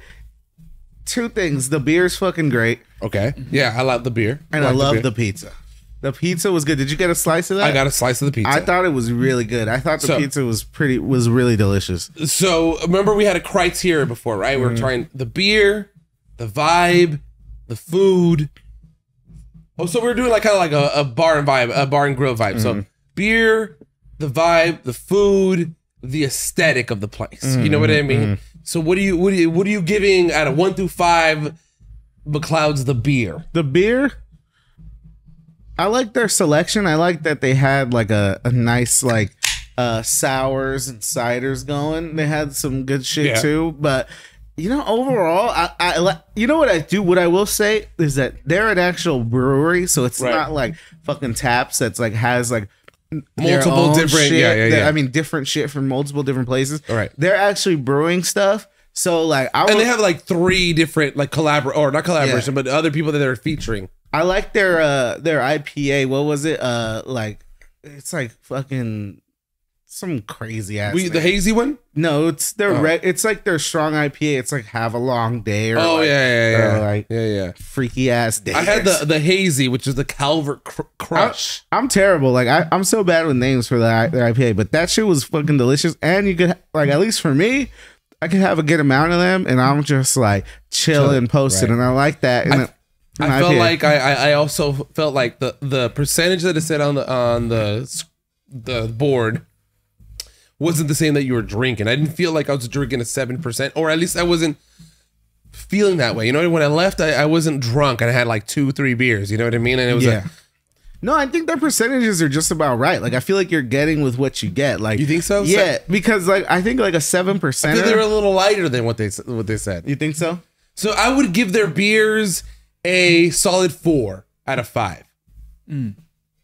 two things. The beer's fucking great, Okay. Yeah, I love the beer. and I Like love beer. the pizza. The pizza was good. Did you get a slice of that? I got a slice of the pizza. I thought it was really good. I thought the So- pizza was pretty was really delicious. so remember we had a criteria before, right? Mm-hmm. We were trying the beer, the vibe, the food. Oh, so we are doing like kind of like a, a bar and vibe, a bar and grill vibe. So Mm-hmm. beer, the vibe, the food, the aesthetic of the place. You know what I Mm-hmm. mean? So what do you what do you what are you giving out of one through five? McLeod's the beer. The beer, I like their selection. I like that they had like a, a nice like uh sours and ciders going. They had some good shit Yeah. too. But you know, overall, I, I you know what I do. What I will say is that they're an actual brewery, so it's Right. not like fucking taps that's like has like Multiple different- shit yeah, yeah, that- yeah. I mean, different shit from multiple different places. All right. They're actually brewing stuff. So like, I And they have like three different like collabor or not collaboration, but other people that they're featuring. I like their uh their IPA. What was it? Uh like it's like fucking some crazy ass. We, the hazy one? no, it's their Oh. re- it's like their strong IPA. It's like have a long day or Oh like, yeah, yeah, or yeah. like yeah, yeah. freaky ass day. I had the the hazy, which is the Calvert cr- Crush. I'm terrible. Like I, I'm so bad with names for the I- their IPA, but that shit was fucking delicious. And you could like at least for me, I could have a good amount of them, and I'm just like chilling, posted, right. and I like that. And I felt like I, I I also felt like the the percentage that it said on the on the the board wasn't the same that you were drinking. I didn't feel like I was drinking a seven percent, or at least I wasn't feeling that way. You know, when I left, I, I wasn't drunk and I had like two three beers. You know what I mean? And it was yeah. a, No, I think their percentages are just about right. Like I feel like you're getting with what you get. Like You think so? Yeah, because like I think like a seven I percent. think They're a little lighter than what they what they said. You think so? So I would give their beers a solid four out of five. Mm.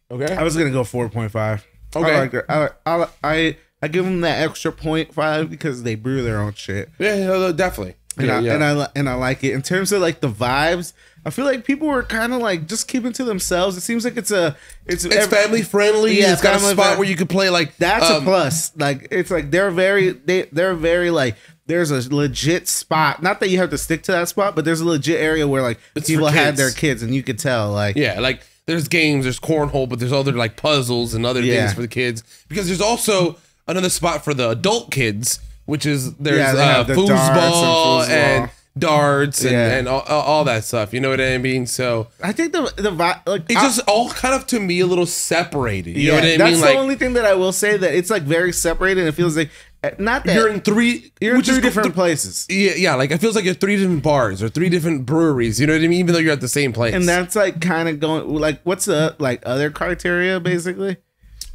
Okay. I was gonna go four point five. Okay. I like their, I, I I I give them that extra point five because they brew their own shit. Yeah, no, definitely. And, Yeah, I, yeah. and I and I like it in terms of like the vibes. I feel like people were kind of like just keeping to themselves. It seems like it's a it's it's ev- family friendly. Yeah, it's got a spot friend- where you could play like That's um, a plus. Like it's like they're very they they're very like there's a legit spot. Not that you have to stick to that spot, but there's a legit area where like people had their kids and you could tell like Yeah, like there's games, there's cornhole, but there's other like puzzles and other Yeah. things for the kids. Because there's also another spot for the adult kids, which is there's Yeah, uh, the darts and foosball foosball. and, darts and, Yeah. and all, all that stuff. You know what I mean? So I think the the like it's I- just all kind of to me a little separated. You know what I that's mean? That's the Like only thing that I will say that it's like very separated. It feels like uh, not that you're in three, you're in which is three different th- places, Yeah, yeah, like it feels like you're three different bars or three different breweries. You know what I mean? Even though you're at the same place. and that's like kind of going like what's the like other criteria basically?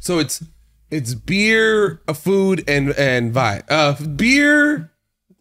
So it's it's beer, a food, and and vibe. Uh, beer.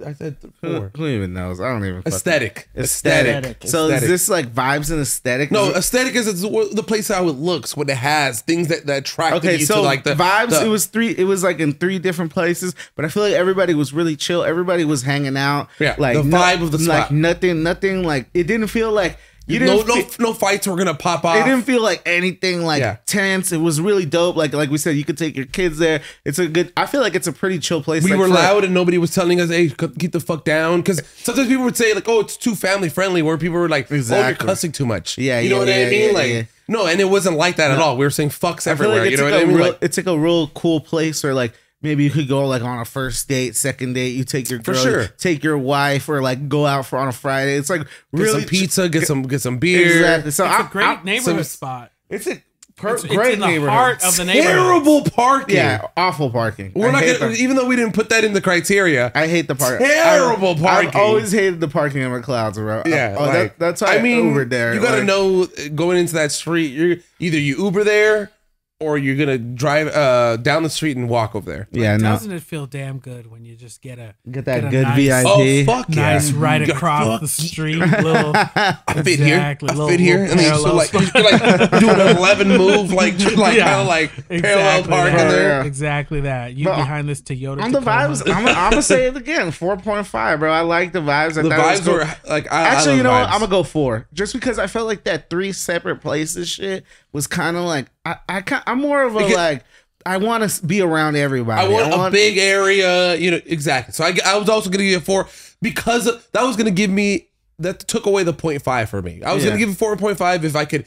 I said Who, four. who even knows? I don't even fucking- Aesthetic. Aesthetic. So Aesthetic. is this like vibes and aesthetic? No, aesthetic is it's the place how it looks, what it has, things that that attract Okay, so to like the vibes. the- it was three. It was like in three different places, but I feel like everybody was really chill. Everybody was hanging out. Yeah, like the no- vibe of the spot. like nothing, nothing. Like it didn't feel like you no no no fights were gonna pop off. it didn't feel like anything like Yeah. tense. It was really dope. Like like we said, you could take your kids there. It's a good. I feel like it's a pretty chill place. we like, were loud and nobody was telling us, "Hey, keep the fuck down." Because sometimes people would say like, "Oh, it's too family friendly," where people were like, "Oh, Exactly. you're cussing too much." Yeah, you know yeah, what I mean? yeah, like, yeah. no, and it wasn't like that at all. We were saying fucks everywhere. like you know what I mean? real. Like, it's like a real cool place or like. Maybe you could go like on a first date, second date. You take your For girl, sure. take your wife, or like go out for on a Friday. It's like get really some pizza, get some get some beer. Exactly. So It's I, a great I- neighborhood some- spot. It's a per- It's, it's great in the neighborhood. heart of the neighborhood. Terrible parking. Yeah, awful parking. We're I not gonna, the- even though we didn't put that in the criteria. I hate the parking. Terrible I've, parking. I've always hated the parking in McLeod's, bro. yeah, oh, like, that, that's why I mean, over there. you gotta like- know uh, going into that street. You're either you Uber there, or you're gonna drive uh down the street and walk over there. Yeah, no. Doesn't it feel damn good when you just get a Get that a good nice- VIP. Oh fuck yeah! nice right Yeah, across fuck the street, little I fit here. Exactly, I little- fit here, little and then you so parallel like you're like doing an eleven move, like like Yeah, kind of like parallel exactly parking that. there. Exactly that. You But behind this Toyota. On the Tacoma. vibes, I'm, I'm gonna say it again. Four point five, bro. I like the vibes. I The thought it was vibes cool. were like I, Actually, I you know love what? vibes. I'm gonna go four, just because I felt like that three separate places shit was kind of like I, I I'm more of a Because- like I want to be around everybody. I want, a big area, you know, exactly. So I, I was also going to give it four because of, that was going to give me that took away the 0.5 for me. I was Yeah. going to give it 4.5 if I could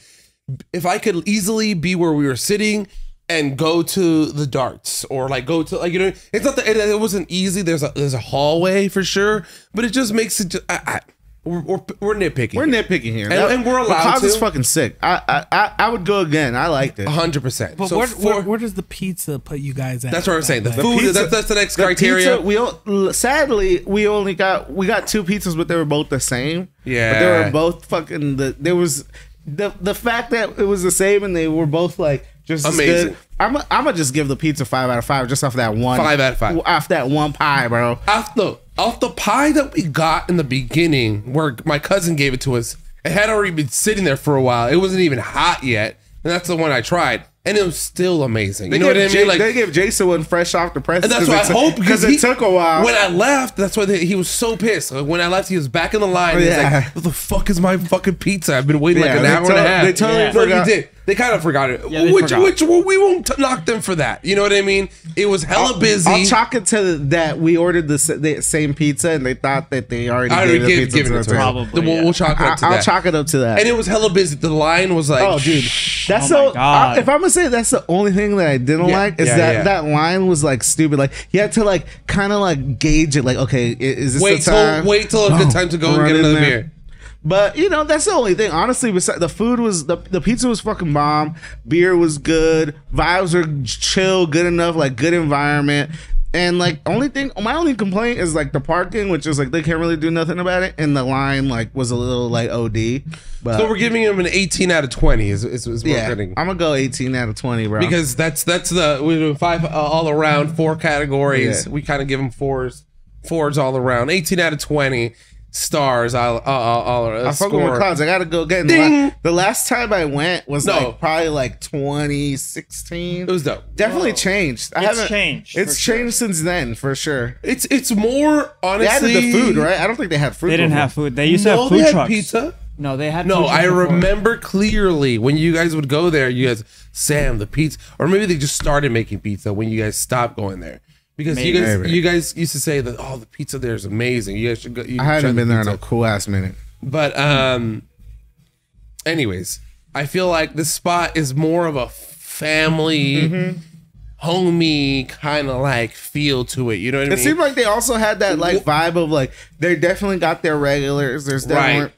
if I could easily be where we were sitting and go to the darts or like go to like you know it's not that it, it wasn't easy. There's a there's a hallway for sure, but it just makes it. Just, I, I, we're, we're we're nitpicking. We're nitpicking here, And- and we're allowed Cause is fucking sick. I, I I I would go again. I liked it. hundred percent. But So where, four- where, where does the pizza put you guys at? that's what I'm saying. The Like, food pizza- that's, that's the next The criteria. pizza, we o- sadly we only got we got two pizzas, but they were both the same. Yeah, but they were both fucking. The there was the the fact that it was the same and they were both like just Amazing. good. I'm gonna just give the pizza five out of five just off that one Five out of five. off that one pie, bro. off the off the pie that we got in the beginning, where my cousin gave it to us, it had already been sitting there for a while. It wasn't even hot yet, and that's the one I tried, and it was still amazing. You know what I mean? Ja- like, they gave Jason one fresh off the press. and that's what I hope because it took a while. When I left, that's why they, he was so pissed. Like, when I left, he was back in the line. He's Yeah. like, "What the fuck is my fucking pizza? I've been waiting Yeah, like an hour and a half." they totally you forgot. did. They kind of forgot it. they which, forgot. which, well, we won't t- knock them for that. You know what I mean? It was hella busy. I'll chalk it to that we ordered the, the same pizza and they thought that they already, I already gave the pizza given to it us. to. Probably, We'll, yeah. we'll chalk it I, up to I'll that. chalk it up to that. and it was hella busy. The line was like, Oh, dude, that's Oh my so. God. I- if I'm gonna say that's the only thing that I didn't Yeah, like is yeah, that yeah. that line was like stupid. Like you had to like kind of like gauge it. Like okay, is this wait the till time? wait till a good time to go and get another beer. But you know that's the only thing. Honestly, besides the food was the the pizza was fucking bomb. Beer was good. Vibes were chill, good enough. Like good environment. And like only thing, my only complaint is like the parking, which is like they can't really do nothing about it. And the line like was a little like OD. But So we're giving him an 18 out of 20. Is is, is yeah, I'm gonna go 18 out of 20, bro. because that's that's the we do five uh, all around four categories. Yeah. We kind of give him fours, fours all around. 18 out of 20 stars. All all, all, all uh, I fuck with score. McLeod's. I gotta go get. Ding. La- the last time I went was No. like probably like 2016. It was dope. Definitely changed. I It's haven't changed, It's for sure. changed since then for sure. It's it's more They honestly. added the food, right? I don't think they had food. They didn't before. have food. They used to No, have they food had trucks. pizza. No, they had. No, food trucks I before. remember clearly when you guys would go there. You guys, Sam, the pizza, or maybe they just started making pizza when you guys stopped going there. Because you guys, Maybe. you guys used to say that oh, the pizza there is amazing. You guys should go. You I should try hadn't the been there in a cool ass minute. But um, anyways, I feel like this spot is more of a family, Mm-hmm. homey kind of like feel to it. You know what I mean? It seemed like they also had that like vibe of like they definitely got their regulars. There's definitely Right.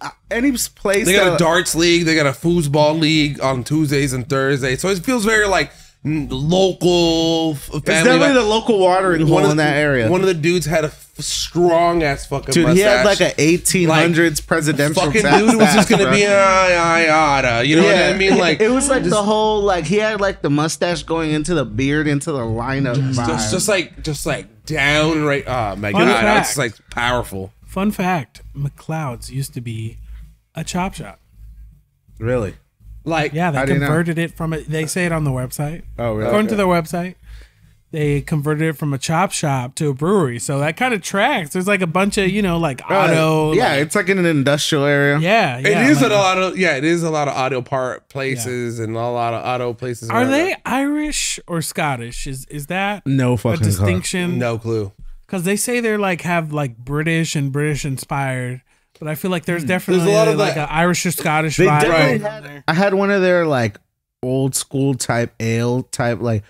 Uh, any place They got that, a darts league. They got a foosball league on Tuesdays and Thursdays. So it feels very like local f- family. It's definitely vibe. the local watering hole in that area. One of the dudes had a strong ass fucking Dude, mustache. he had like a 1800s presidential fucking mustache, dude was just gonna bro. be a yada. You know what I mean? Like it was like the whole like he had like the mustache going into the beard into the lineup. vibe. just, just like just like downright. Oh my Fun god, fact. it's like powerful. Fun fact: McLeod's used to be a chop shop. really. Like Yeah, they How do you know? converted it from a. They say it on the website. Oh, really? According to their website, they converted it from a chop shop to a brewery. So that kind of tracks. There's like a bunch of you know like auto. Uh, yeah, like- it's like in an industrial area. yeah, It yeah. is like- a lot of yeah. It is a lot of auto part places and a lot of auto places. Are they there. Irish or Scottish? Is is that No a fucking clue. distinction? No clue. because they say they're like have like British and British inspired, but I feel like there's definitely Hmm. a lot of like that- an Irish or Scottish They vibe. definitely going had- I had one of their like old school type ale type like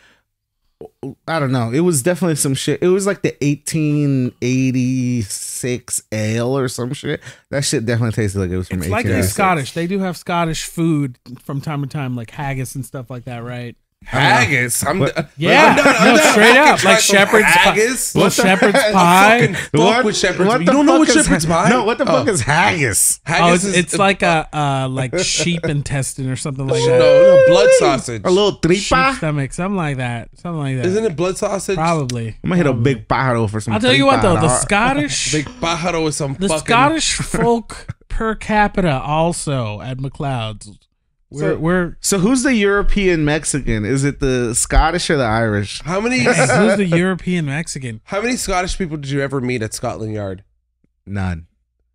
I don't know. It was definitely some shit. It was like the 1886 ale or some shit. That shit definitely tasted like it was from It's like 1886. Scottish. They do have Scottish food from time to time, like haggis and stuff like that, right? Haggis. I'm, Yeah, I'm down- I'm no, down. straight I can up, try like some shepherd's pie. haggis. Well, What the- shepherd's pie. fucking fuck with shepherd's pie. You the don't know what fuck is shepherd's ha- pie? No, what the fuck Oh. is haggis? Oh, Haggis it's, is it's like a uh, like sheep intestine or something like no, that. no blood sausage. A little Sheep tripa. stomach, something like that. Something like that. Isn't it blood sausage? Probably. I'm gonna hit a big pájaro for some. I'll tell you what though, the dog. Scottish Big pájaro with some the fucking. Scottish folk per capita also at McLeod's. We're So- we're So who's the European Mexican? Is it the Scottish or the Irish? How many? who's the European Mexican? how many Scottish people did you ever meet at Scotland Yard? None.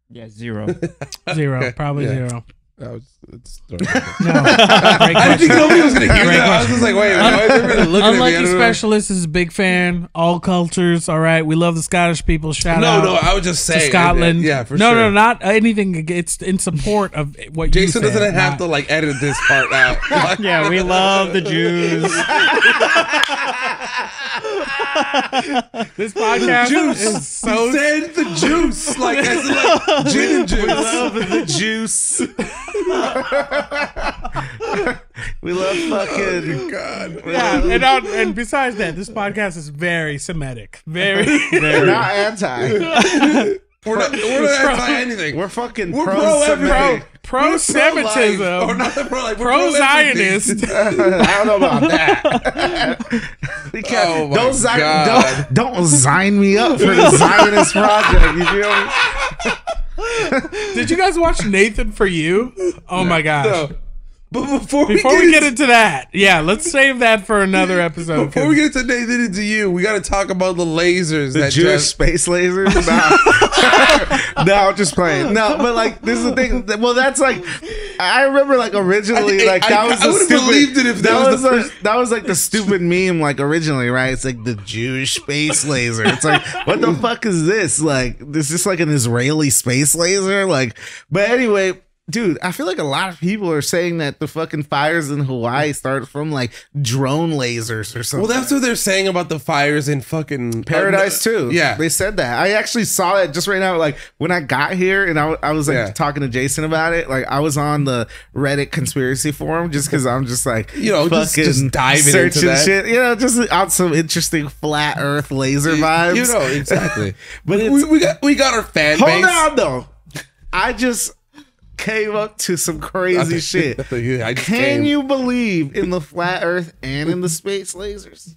Yeah, zero. Zero, probably Yeah. zero. That was, it's, No. I didn't think nobody was gonna hear that. I was just like, wait, why is everybody looking at me? I Unlucky don't know. specialist is a big fan. All cultures, all right. We love the Scottish people. Shout No, out no, I was just to saying. Scotland. Yeah, for no, sure. no, not anything. It's in support of what you Jason said, doesn't have to like edit this part out. yeah, we love the Jews. This podcast is so said the juice, like as in, like gin and juice. We love the juice. we love fucking. Oh, God, yeah, and, on, and besides that, this podcast is very Semitic. Very, We're very not anti. we're not, we're not anti anything. We're fucking We're pro pro Semitic. everything. Pro Or Semitism, not pro pro Zionist. I don't know about that. Oh my don't, Zion, God. don't don't sign me up for the Zionist project. You feel me? Did you guys watch Nathan for You? Oh my gosh. No. But before, Before we we get, get into that, yeah, let's save that for another episode. before we get to Nathan into you, we got to talk about the lasers The that Jewish just. space lasers? No. no, I'm just playing. No, but like this is the thing. Well, that's like I remember like originally I- like I- that was I the would've stupid. believed it if that was the first- that was like the stupid meme like originally, right? It's like the Jewish space laser. It's like what the fuck is this? Like this is like an Israeli space laser? Like, but anyway. Dude, I feel like a lot of people are saying that the fucking fires in Hawaii start from like drone lasers or something. Well, that's what they're saying about the fires in fucking Paradise uh, too. Yeah, they said that. I actually saw that just right now. Like when I got here, and I, I was like Yeah. talking to Jason about it. Like I was on the Reddit conspiracy forum just because I'm just like You know, just- just diving into that. shit. You know, just on some interesting flat Earth laser vibes. You know exactly. But we, we got we got our fan hold base. on though. I just came up to some crazy shit. Yeah, Can came. you believe in the flat Earth and in the space lasers?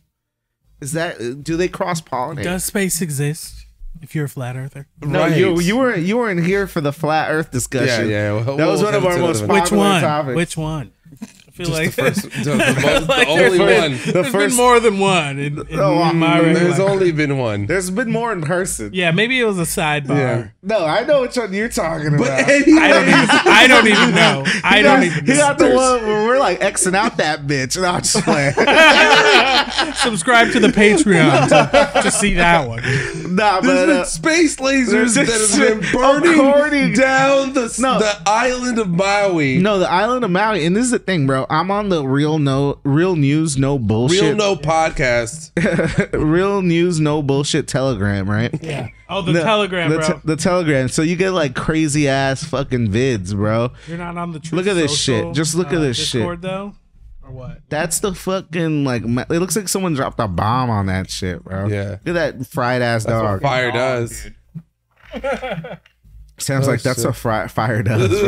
Is that do they cross pollinate? Does space exist if you're a flat earther? No, Right. you you weren't you weren't here for the flat Earth discussion. Yeah, yeah. Well, that was we'll one of our to most another Which one? topics. Which one? I feel like the first, the, the, most, like the only there's one. been- there's first- been more than one in, in Oh, um, my There's recollection. only been one. There's been more in person. Yeah, maybe it was a sidebar. Yeah. No, I know which one you're talking about. But anyway, I don't even. I don't even know. I don't got, even. he Know. got the one where we're like Xing out that bitch, and I'm just playing. Subscribe to the Patreon to, to see that one. nah, there's but been uh, space lasers that have been burning according- down the No. the island of Maui. no, the island of Maui, and this is the thing, bro. I'm on the real no, real news, no bullshit, Real no podcast. real news, no bullshit Telegram, right? Yeah. Oh, the, Telegram, the, bro. te- the Telegram. So you get like crazy ass fucking vids, bro. You're not on the. Truth Look at this Social, shit. Just look at uh, this shit. Discord, though, or what? That's the fucking like. It looks like someone dropped a bomb on that shit, bro. Yeah. Look at that fried ass That's dog. what fire does. Sounds Oh, like that's shit. what fri- fire does,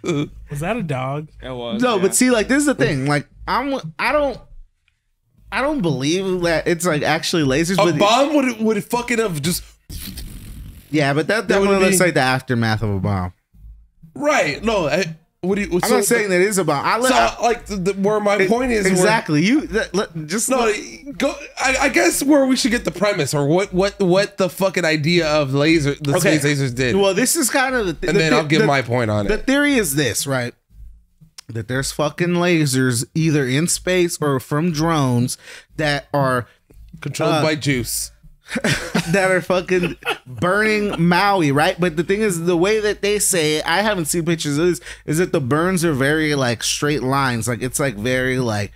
right? Was that a dog? It was. no, yeah. but see, like this is the thing. Like I'm, I don't, I don't believe that it's like actually lasers. A but bomb would would fucking have just yeah, but that That would definitely looks be- like the aftermath of a bomb. right. No, I, what do you? I'm not saying that it is a bomb. I, So, I, like the, the, where my point is where- exactly. You that, let, just No, go. I, I guess where we should get the premise or what what what the fucking idea of laser the Okay. space lasers did, Well, this is kind of the, th- and the then I'll give the- my point on it. The theory is this, right? That there's fucking lasers either in space or from drones that are Controlled uh, by juice. that are fucking burning Maui, right? But the thing is, the way that they say it, I haven't seen pictures of this, is that the burns are very like straight lines. Like it's like very like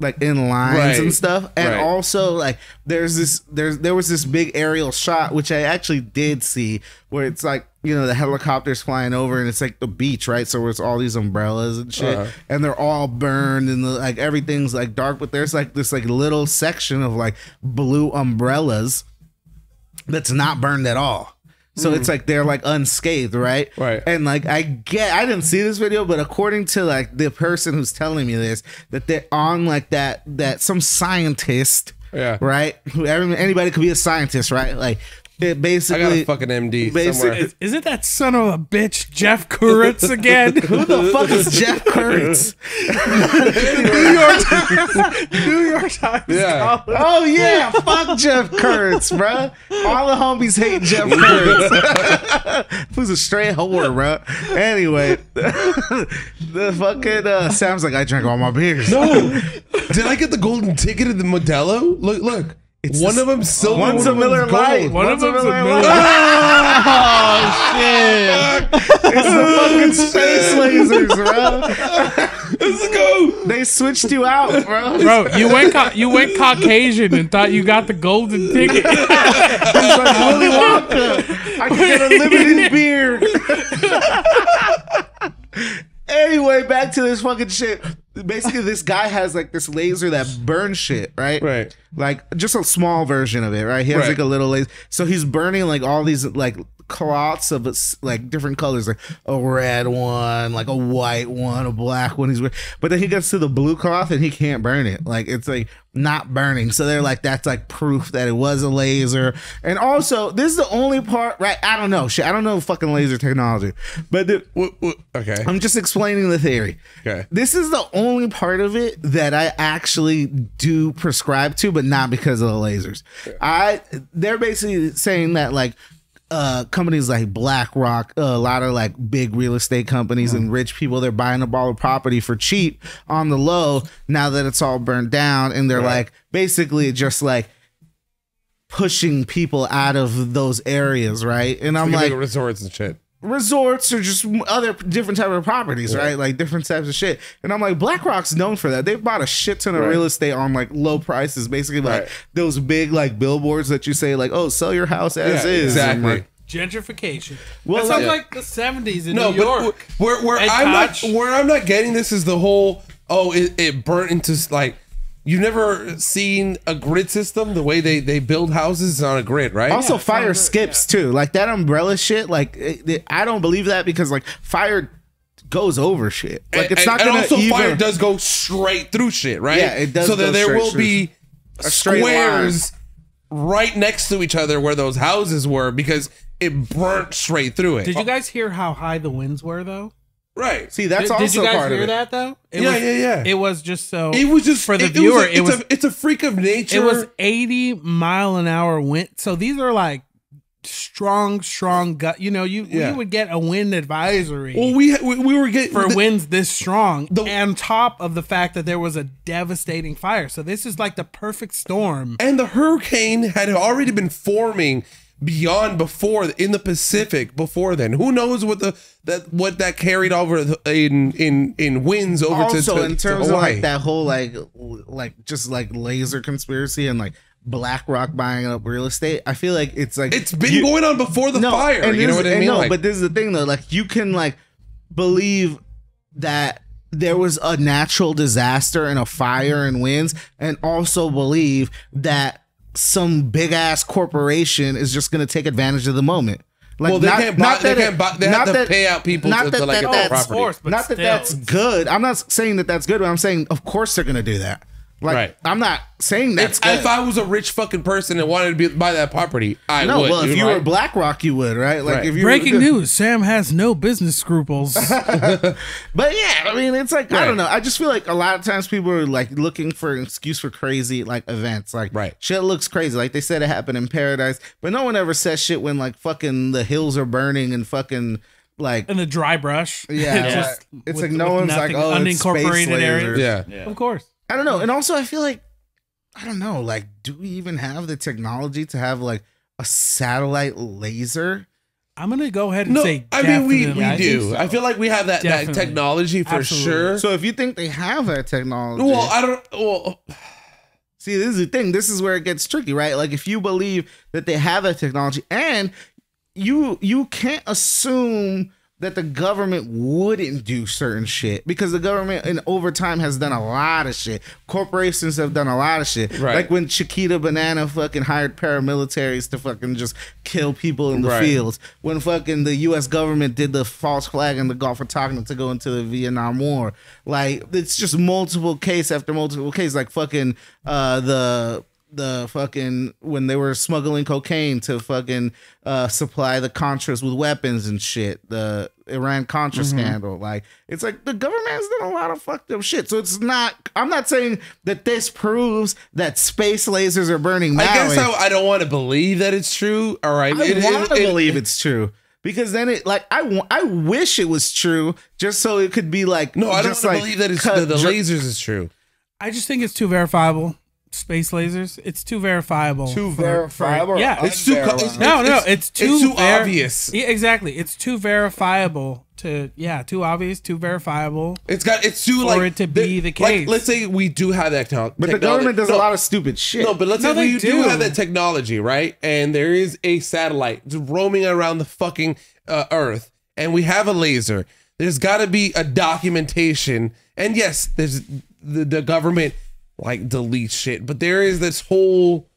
like in lines Right. and stuff. And Right. also like there's this there's there was this big aerial shot which I actually did see where it's like you know the helicopters flying over and it's like the beach right so it's all these umbrellas and shit Uh-huh. and they're all burned and the, like everything's like dark but there's like this like little section of like blue umbrellas that's not burned at all. So it's like they're like unscathed, right? Hmm. Right. And like I get, I didn't see this video, but according to like the person who's telling me this, that they're on like that that some scientist, Yeah. right? Who anybody could be a scientist, right? Like it I basically. got a fucking MD Basically- somewhere. Is, is it that son of a bitch, Jeff Kuritz again? who the fuck is Jeff Kurtz? New York Times. New York Times. Yeah. column. Oh yeah, fuck Jeff Kurtz, bro. All the homies hate Jeff Kurtz. Who's a straight whore, bro? Anyway, the fucking uh, sounds like I drank all my beers. No. Did I get the golden ticket at the Modelo? Look, look. It's one the- of them's silver. One's one a of them's Miller gold. Lite. One of One's a them's a Miller Miller Lite. Oh shit! It's the fucking space lasers, bro. Let's go. They switched you out, bro. Bro, you went ca- you went Caucasian and thought you got the golden ticket. It's like Willy Wonka. I can get a limited beer. Anyway, back to this fucking shit. Basically, this guy has like this laser that burns shit, right? Right. Like just a small version of it, right? He has Right. like a little laser. So he's burning like all these like cloths of like different colors, like a red one, like a white one, a black one. He's wearing- but then he gets to the blue cloth and he can't burn it. Like it's like not burning. So they're like that's like proof that it was a laser. And also, this is the only part, right? I don't know. Shit, I don't know fucking laser technology, but the, What- what- Okay. I'm just explaining the theory. Okay. This is the only part of it that I actually do prescribe to, but not because of the lasers. I they're basically saying that like uh companies like BlackRock, uh, a lot of like big real estate companies and rich people, they're buying up all the property for cheap on the low now that it's all burned down, and they're Right. like basically just like pushing people out of those areas, right? And I'm Like, like, resorts and shit. Resorts or just other different type of properties, right? Like different types of shit. And I'm like, BlackRock's known for that. They've bought a shit ton of Right. real estate on like low prices, basically like Right. those big like billboards that you say like, oh, sell your house as Yeah, is. Exactly. like, Gentrification. Well, that sounds like- like the '70s in No, New but York. where where I'm not where I'm not getting this is the whole oh it, it burnt into like you've never seen a grid system the way they they build houses on a grid right also, fire sounds- skips too. Like that umbrella shit. Like it, it- I don't believe that because like fire goes over shit. Like it's and, not and gonna also even. fire does go straight through shit right Yeah, it does so that go there straight will be A straight squares right next to each other where those houses were because it burnt straight through it Did you guys hear how high the winds were though? Right See, that's did, also did you guys part hear of it. that though? It Yeah, was, yeah, yeah. It was just so. it was just for the it, viewer. it was, a, It was. it's, a, it's a freak of nature It was 80 mile an hour wind. So these are like strong, strong gut. You know, you Yeah. you would get a wind advisory well we we, we were getting for the- winds this strong, The- on top of the fact that there was a devastating fire. So this is like the perfect storm. and the hurricane had already been forming beyond before in the Pacific before then. Who knows what the that what that carried over in in in winds over to, also to in to terms of like that whole like like just like laser conspiracy and like BlackRock buying up real estate, I feel like it's like It's been you- going on before the fire. and You know what I mean? No, Like- but this is the thing though. Like you can like believe that there was a natural disaster and a fire and winds, and also believe that some big ass corporation is just going to take advantage of the moment. Like Well, they can't buy- they that can't buy- they have to pay out people to- to, like, get the that's- property. Course, but not that that's good. I'm not saying that that's good, but I'm saying of course they're going to do that. Like Right. I'm not saying that's if, good. if I was a rich fucking person and wanted to be, buy that property, I no, would. well, if you were right? BlackRock, you would, right? Like Right. if you Breaking were, news: Sam has no business scruples. But yeah, I mean, it's like I don't know. I just feel like a lot of times people are like looking for an excuse for crazy like events. Like, Right. shit looks crazy. Like they said it happened in paradise, but no one ever says shit when like fucking the hills are burning and fucking like in the dry brush. yeah, It's like, just it's with- like no with one's like nothing, oh it's space unincorporated areas. lasers. yeah. Of course. I don't know. And also, I feel like I don't know. Like, do we even have the technology to have like a satellite laser? I'm gonna go ahead and No, say. I mean we, we. I do. so. I feel like we have that, that technology for Absolutely. sure. So if you think they have that technology, well, I don't. Well, See, this is the thing. This is where it gets tricky, right? Like if you believe that they have that technology and you you can't assume that the government wouldn't do certain shit because the government in over time has done a lot of shit. Corporations have done a lot of shit. Right. Like when Chiquita Banana fucking hired paramilitaries to fucking just kill people in the Right. fields. When fucking the US government did the false flag in the Gulf of Tonkin to go into the Vietnam War. Like it's just multiple case after multiple case. Like fucking uh the the fucking when they were smuggling cocaine to fucking uh supply the Contras with weapons and shit. The Iran Contra scandal. Like it's like the government's done a lot of fucked up shit. So it's not I'm not saying that this proves that space lasers are burning I guess I, I don't want to believe that it's true. All right, I It- want to it- it- believe it's true because then it like I I wish it was true just so it could be like No, I don't want to like believe that it's cut the, the dr- lasers is true. I just think it's too verifiable. Space lasers. It's too verifiable. too for- verifiable. for- yeah. It's too. co- It's, No, no, it's, it's too too ver- obvious. Yeah, exactly. It's too verifiable to yeah, too obvious, too verifiable. It's got. It's too For like it to be the Like, case. let's say we do have that technology, But the government does a lot of stupid shit. No, but let's No, say we do. do. have that technology, right? And there is a satellite roaming around the fucking uh, Earth, and we have a laser. There's got to be a documentation, and yes, there's the, the government like delete shit, but there is this whole.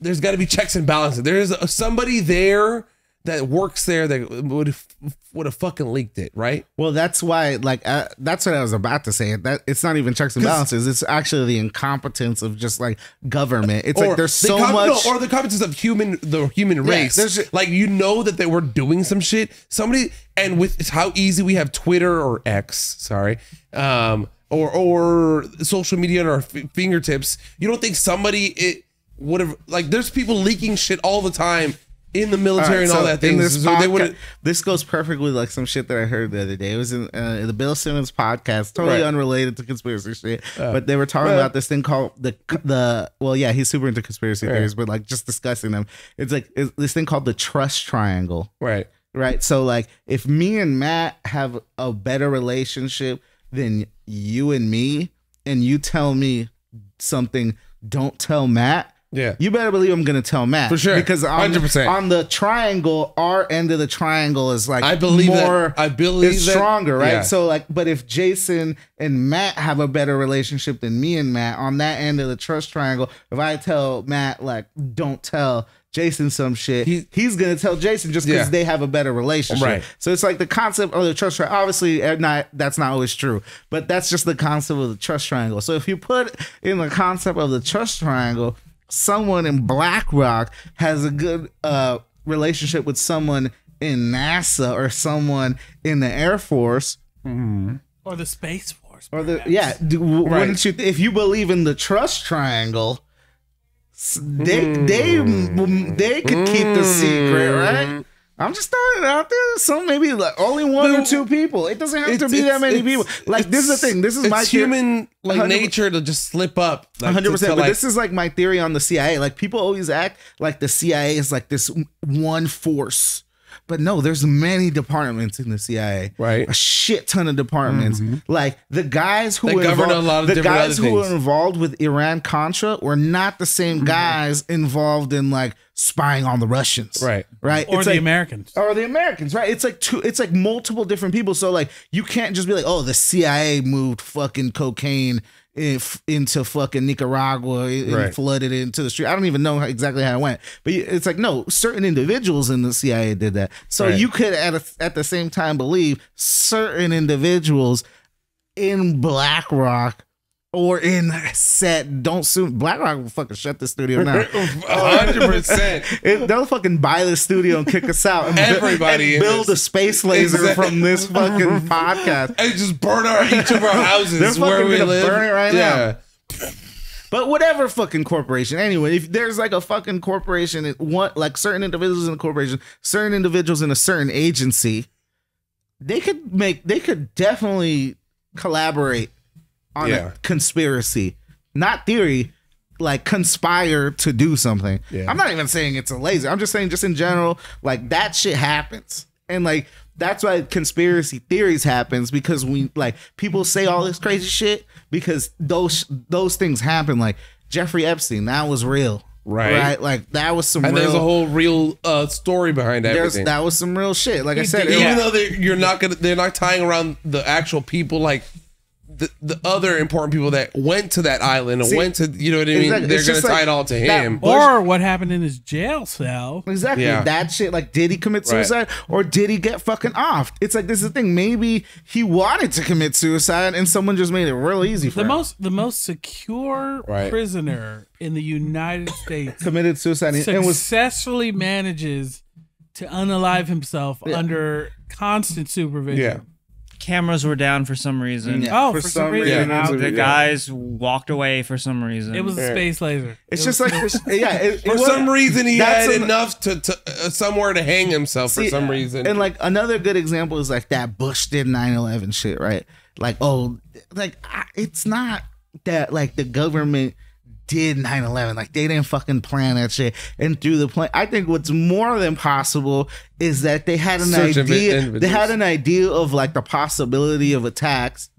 There's got to be checks and balances. There is a, somebody there that works there that would would have fucking leaked it, right? Well, that's why, like, uh, that's what I was about to say. That it's not even checks and balances. It's actually the incompetence of just like government. It's like there's the so much. no, or the competence of human, the human race. there's- like you know that they were doing some shit. Somebody, and with it's how easy we have Twitter or X, sorry, um, or or social media at our f- fingertips. You don't think somebody it would have like? There's people leaking shit all the time in the military and all so that in thing. This, so podca- this goes perfectly like some shit that I heard the other day. It was in, uh, the Bill Simmons podcast, totally Right. unrelated to conspiracy shit. but they were talking well- about this thing called the the. Well, yeah, he's super into conspiracy theories, but like just discussing them. It's like it's this thing called the trust triangle. right. right? So like if me and Matt have a better relationship than you and me, and you tell me something, don't tell Matt. Yeah. You better believe I'm gonna tell Matt For sure. because on, 100%. on the triangle, our end of the triangle is like I believe that- more. I believe it's that- stronger, right? yeah. So like, but if Jason and Matt have a better relationship than me and Matt on that end of the trust triangle, if I tell Matt like, don't tell. Jason some shit. He- he's gonna tell Jason just because Yeah. they have a better relationship. Right. So it's like the concept of the trust triangle. Obviously, eh, not that's not always true, but that's just the concept of the trust triangle. So if you put in the concept of the trust triangle, someone in BlackRock has a good uh, relationship with someone in NASA or someone in the Air Force. Or the Space Force. Or the perhaps. yeah, do, Right. wouldn't you? If you believe in the trust triangle, s- they they Hmm. they could keep the secret, right? I'm just throwing it out there. Some maybe like only one or two people. It doesn't have to be that many people. Like this is the thing. This is it's my human like nature to just slip up. Like, hundred to- percent. to, But like- this is like my theory on the CIA. Like people always act like the CIA is like this one force, but no, there's many departments in the CIA. Right. a shit ton of departments. Like the guys who were involved, a lot of the guys who were. Mm-hmm. involved with Iran Contra were not the same guys involved in like spying on the Russians. Right. right. Or It's the like- Americans. or the Americans, right? It's like two. It's like multiple different people. So like you can't just be like, oh, the CIA moved fucking cocaine into fucking Nicaragua and Right. flooded it into the street. I don't even know how, exactly how it went, but it's like no, certain individuals in the CIA did that. So Right. you could at a, at the same time believe certain individuals in BlackRock. Or in set, don't sue BlackRock will fucking shut the studio down. hundred percent. They'll fucking buy the studio and kick us out. And Everybody and build a space laser Exactly. from this fucking podcast. And just burn our each of our They're houses fucking where we gonna live. burn it right yeah. now. But whatever fucking corporation. Anyway, if there's like a fucking corporation, it want like certain individuals in a corporation, certain individuals in a certain agency, they could make they could definitely collaborate on Yeah. a conspiracy. Not theory, like conspire to do something. Yeah. I'm not even saying it's a laser. I'm just saying just in general, like that shit happens. And like that's why conspiracy theories happens because we like people say all this crazy shit because those those things happen. Like Jeffrey Epstein, that was real. Right. Right. Like that was some And real there's a whole real uh, story behind there's everything. that was some real shit. Like I said, Even it was- though they, you're not gonna, they're not tying around the actual people like the, the other important people that went to that island and See, went to, you know what I mean? exactly. They're It's gonna just tie like it all to him. Bush- Or what happened in his jail cell. Exactly. Yeah. That shit, like, did he commit Right. suicide or did he get fucking off? It's like, this is the thing. Maybe he wanted to commit suicide and someone just made it real easy for The him. most the most secure Right. prisoner in the United States committed suicide and, and was successfully manages to unalive himself under constant supervision. yeah. Cameras were down for some reason. Oh, for some reason, Yeah. The guys walked away for some reason. It was a space laser. it's It just was- like this, yeah. It, For it was- some reason, he that's had an- enough to, to uh, somewhere to hang himself for some reason. And like another good example is like that Bush did 9/11 shit, right? Like oh, like I- it's not that like the government did 9/11 like they didn't fucking plan that shit. And through the plan. I think what's more than possible is that they had an Search idea. They had an idea of like the possibility of attacks.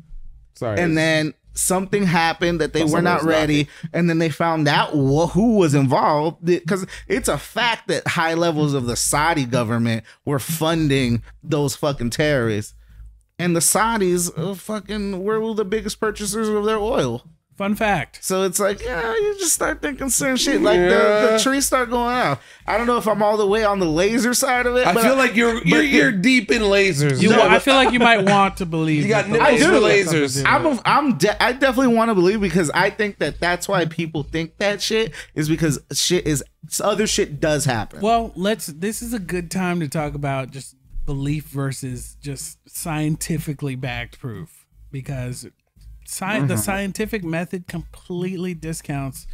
Sorry. and then something happened that they Oh, were not ready. and then they found out wh- who was involved. Because it's a fact that high levels of the saudi government were funding those fucking terrorists. And the saudis uh, fucking were the biggest purchasers of their oil Fun fact. so it's like yeah you just start thinking certain shit like the, Yeah. the trees start going out i don't know if i'm all the way on the laser side of it I but feel like you're you're, you're deep in lasers. You, No, I feel like you might want to believe. You got that nipples for lasers. I'm a, I'm de- I definitely want to believe because I think that that's why people think that shit is because shit is other shit does happen. Well, let's. This is a good time to talk about just belief versus just scientifically backed proof because sci- Mm-hmm. the scientific method completely discounts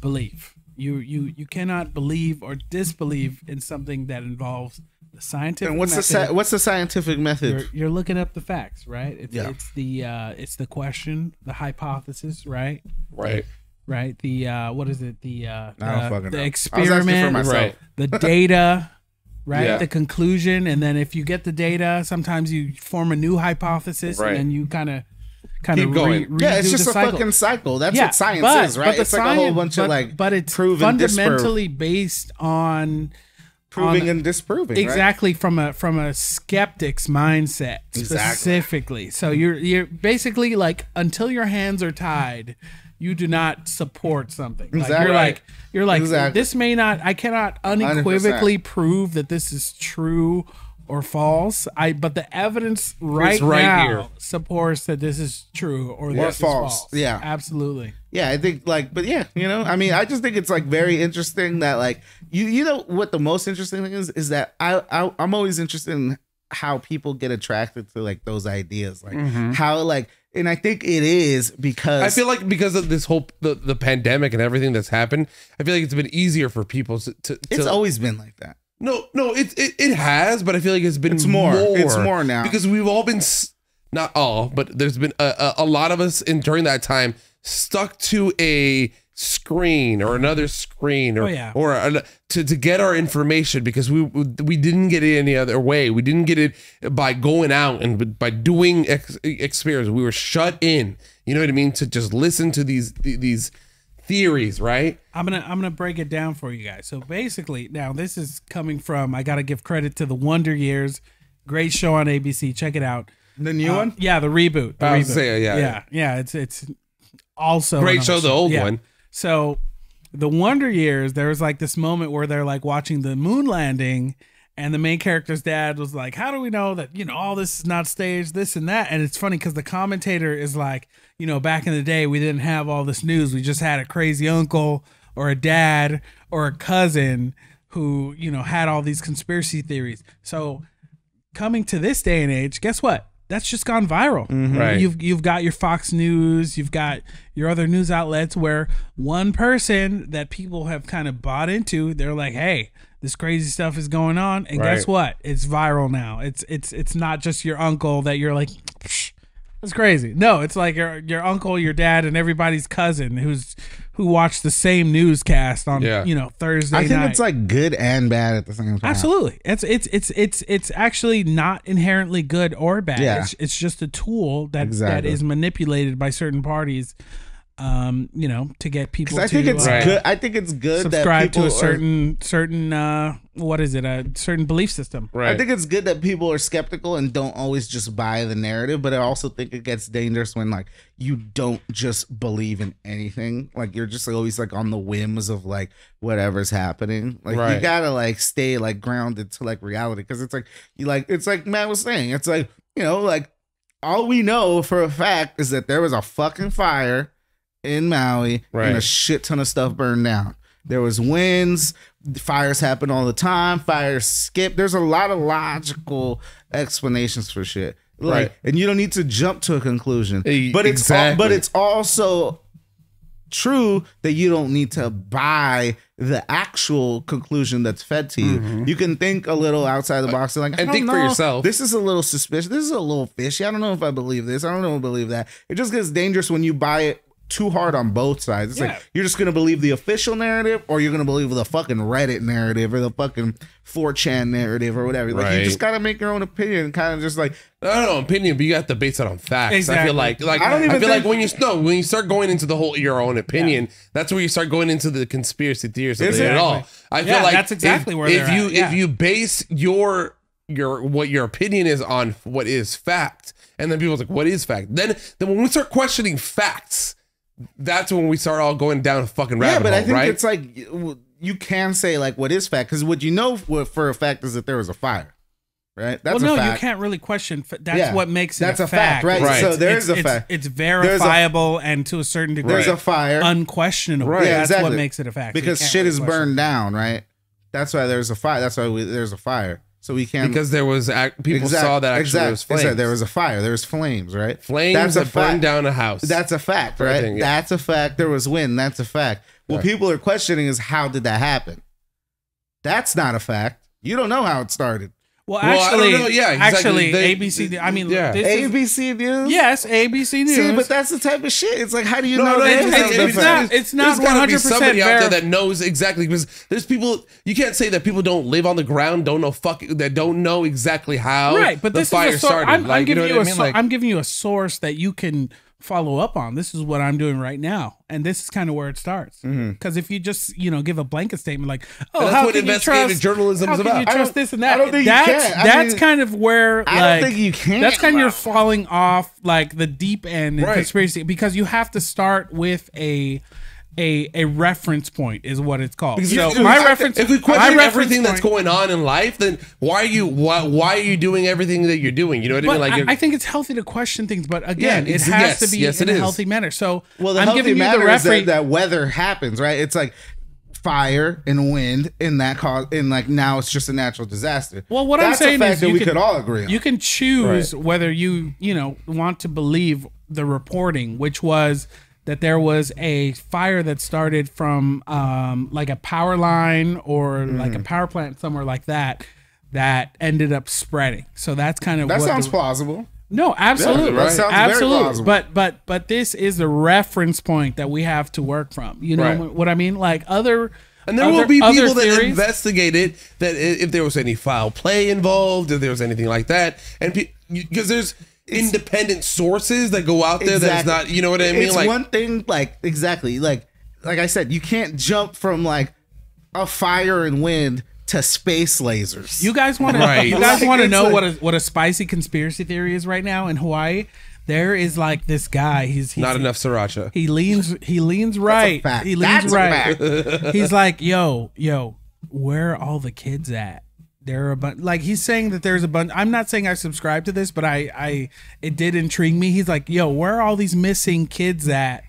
belief. You you you cannot believe or disbelieve in something that involves the scientific. and what's the method. sci- what's the scientific method? you're, you're looking up the facts, right? It's, Yeah. it's the uh, it's the question, the hypothesis, right? right. Right. The uh, what is it? The uh, I don't the, fucking the know. I was asking for experiment, myself. Right. the data, right? Yeah. The conclusion, and then if you get the data, sometimes you form a new hypothesis, Right. and then you kind of kind Keep of going. Re- Yeah, it's just a cycle. fucking cycle. That's yeah, what science but- is, right? It's like a whole bunch but, of like but it's and disprove. fundamentally based on proving on- and disproving. right? exactly from a from a skeptic's mindset Exactly. specifically so you're you're basically like until your hands are tied you do not support something like Exactly. you're like you're like Exactly. this may not i cannot unequivocally prove that this is true or false i but the evidence right, right now here. supports that this is true or this false. is false Yeah. absolutely Yeah, I think like, but yeah, you know, I mean, I just think it's like very interesting that like you, you know, what the most interesting thing is is that I, I I'm always interested in how people get attracted to like those ideas, like mm-hmm. how like, and I think it is because I feel like because of this whole the, the pandemic and everything that's happened, I feel like it's been easier for people to. to, it's to always been like that. No, no, it, it it has, but I feel like it's been It's more. It's more now. because we've all been not all, but there's been a, a, a lot of us in during that time stuck to a screen or another screen or Oh, yeah. or a, to to get our information because we we didn't get it any other way. We didn't get it by going out and by doing ex- experience. We were shut in. You know what I mean? To just listen to these these theories, right? I'm gonna I'm gonna break it down for you guys. So basically, now this is coming from I gotta give credit to the Wonder Years, great show on ABC. Check it out. The new Uh, one, yeah, the reboot. The I was reboot. saying, yeah, yeah, yeah. It's it's also Great show, the old Yeah. one. So the Wonder Years, there was like this moment where they're like watching the moon landing. And the main character's dad was like, "How do we know that you know all this is not staged, this and that?" And it's funny because the commentator is like, "You know, back in the day, we didn't have all this news. We just had a crazy uncle or a dad or a cousin who you know had all these conspiracy theories." So coming to this day and age, guess what? That's just gone viral. Mm-hmm. Right. You've you've got your Fox News, you've got your other news outlets where one person that people have kind of bought into, they're like, "Hey, this crazy stuff is going on," and guess what? It's viral now. It's it's it's not just your uncle that you're like, "Psh, It's crazy. No, it's like your your uncle, your dad, and everybody's cousin who's who watched the same newscast on Yeah. you know Thursday I think night. it's like good and bad at the same time. Absolutely, it's it's it's it's it's actually not inherently good or bad. Yeah. It's, it's just a tool that that Exactly. is manipulated by certain parties, um, you know, to get people. Because I think it's uh, good. I think it's good subscribe that people to a are- certain certain uh, what is it? A certain belief system. Right. I think it's good that people are skeptical and don't always just buy the narrative, but I also think it gets dangerous when like you don't just believe in anything. Like you're just always like on the whims of like whatever's happening. Like you gotta like stay like grounded to like reality because it's like you like it's like Matt was saying. It's like you know like all we know for a fact is that there was a fucking fire in Maui Right. and a shit ton of stuff burned down. There was winds, fires happen all the time, fires skip. There's a lot of logical explanations for shit. Like, Right. and you don't need to jump to a conclusion. But it's al- but it's also true that you don't need to buy the actual conclusion that's fed to you. Mm-hmm. You can think a little outside the box and like I. And think for yourself. This is a little suspicious. This is a little fishy. I don't know if I believe this. I don't know if I believe that. It just gets dangerous when you buy it too hard on both sides. It's Yeah. like you're just gonna believe the official narrative or you're gonna believe the fucking Reddit narrative or the fucking 4chan narrative or whatever. Like you just gotta make your own opinion kind of just like I don't know opinion, but you got to base it on facts. I feel like, like I I, don't even feel like when you no, when you start going into the whole your own opinion, that's where you start going into the conspiracy theories Exactly. all. I feel Yeah, like that's exactly if, where if you at, yeah. if you base your your what your opinion is on what is fact, and then people's like, what is fact? Then then when we start questioning facts, that's when we start all going down a fucking rabbit yeah, but hole, I think right? it's like you you can say like what is fact because what you know for for a fact is that there was a fire, right? That's well, no, a fact. you can't really question. That's Yeah. what makes it That's a, a fact, right? Right. So there is a it's- fact. It's a- verifiable and to a certain degree, There's a fire. unquestionable. Right. Yeah, That's exactly. what makes it a fact. Because shit really is question. burned down, right? That's why there's a fire. That's why we, there's a fire. So we can't because there was ac- people Exact- saw that actually exact- there was flames. exact. There was a fire. There was flames, right? flames That's a burned down a house. That's a fact, Right right? thing, yeah. That's a fact. There was wind. That's a fact. What people are questioning is how did that happen? That's not a fact. You don't know how it started. Well, Well, I don't actually, know. Yeah, exactly. actually, They- ABC. I mean, yeah. this is, ABC News. yes, ABC News. See, but that's the type of shit. It's like, how do you No, know no, that? it's- it's it's- not it's not- fact? it's not There's gotta be 100% somebody out there that knows exactly because there's people you can't say that people don't live on the ground, don't know fuck that don't know exactly how right, but the this fire is a source. started. I'm, I'm like, you know giving you, I a mean? so- Like, I'm giving you a source that you can follow up on. This is what I'm doing right now, and this is kind of where it starts. Mm-hmm. Because if you just you know give a blanket statement like, "Oh, that's how what can you investigative trust journalism is about. You trust this and that. I don't think you that's can. I that's mean, kind of where I don't like, think you can, That's kind of you're falling off like the deep end Right. conspiracy because you have to start with a. A, a reference point is what it's called. because So if- my if- reference, If we my question reference everything that's going on in life, then why are you why why are you doing everything that you're doing? You know what I mean? Like, I, I think it's healthy to question things, but again, Yeah, it has yes, to be yes, in a is. healthy manner. So Well, the I'm healthy giving you matter the is referee. that, that weather happens, right? It's like fire and wind, and that cause, and like now it's just a natural disaster. well, what That's I'm saying a fact is that you we can, could all agree on. You can choose whether you you know want to believe the reporting, which was that there was a fire that started from um, like a power line or like Mm-hmm. a power plant somewhere like that that ended up spreading. So that's kind of that what sounds the, plausible. No, absolutely, that sounds absolutely. plausible. But but but this is the reference point that we have to work from. You know Right. what I mean? Like other, And there other, will be people that theories- investigated that if there was any foul play involved, if there was anything like that, and because there's independent sources that go out there that's not, you know what I mean? It's like, one thing, like exactly, like like I said, you can't jump from like a fire and wind to space lasers. You guys want Right. to? You guys Like, want to know like- what a what a spicy conspiracy theory is right now in Hawaii? There is like this guy. He's, he's not enough sriracha. He leans. He leans right. fact. He leans That's a right. he's like, yo, yo, where are all the kids at? There are a bunch. Like he's saying that there's a bunch. I'm not saying I subscribe to this, but I, I, it did intrigue me. He's like, yo, where are all these missing kids at?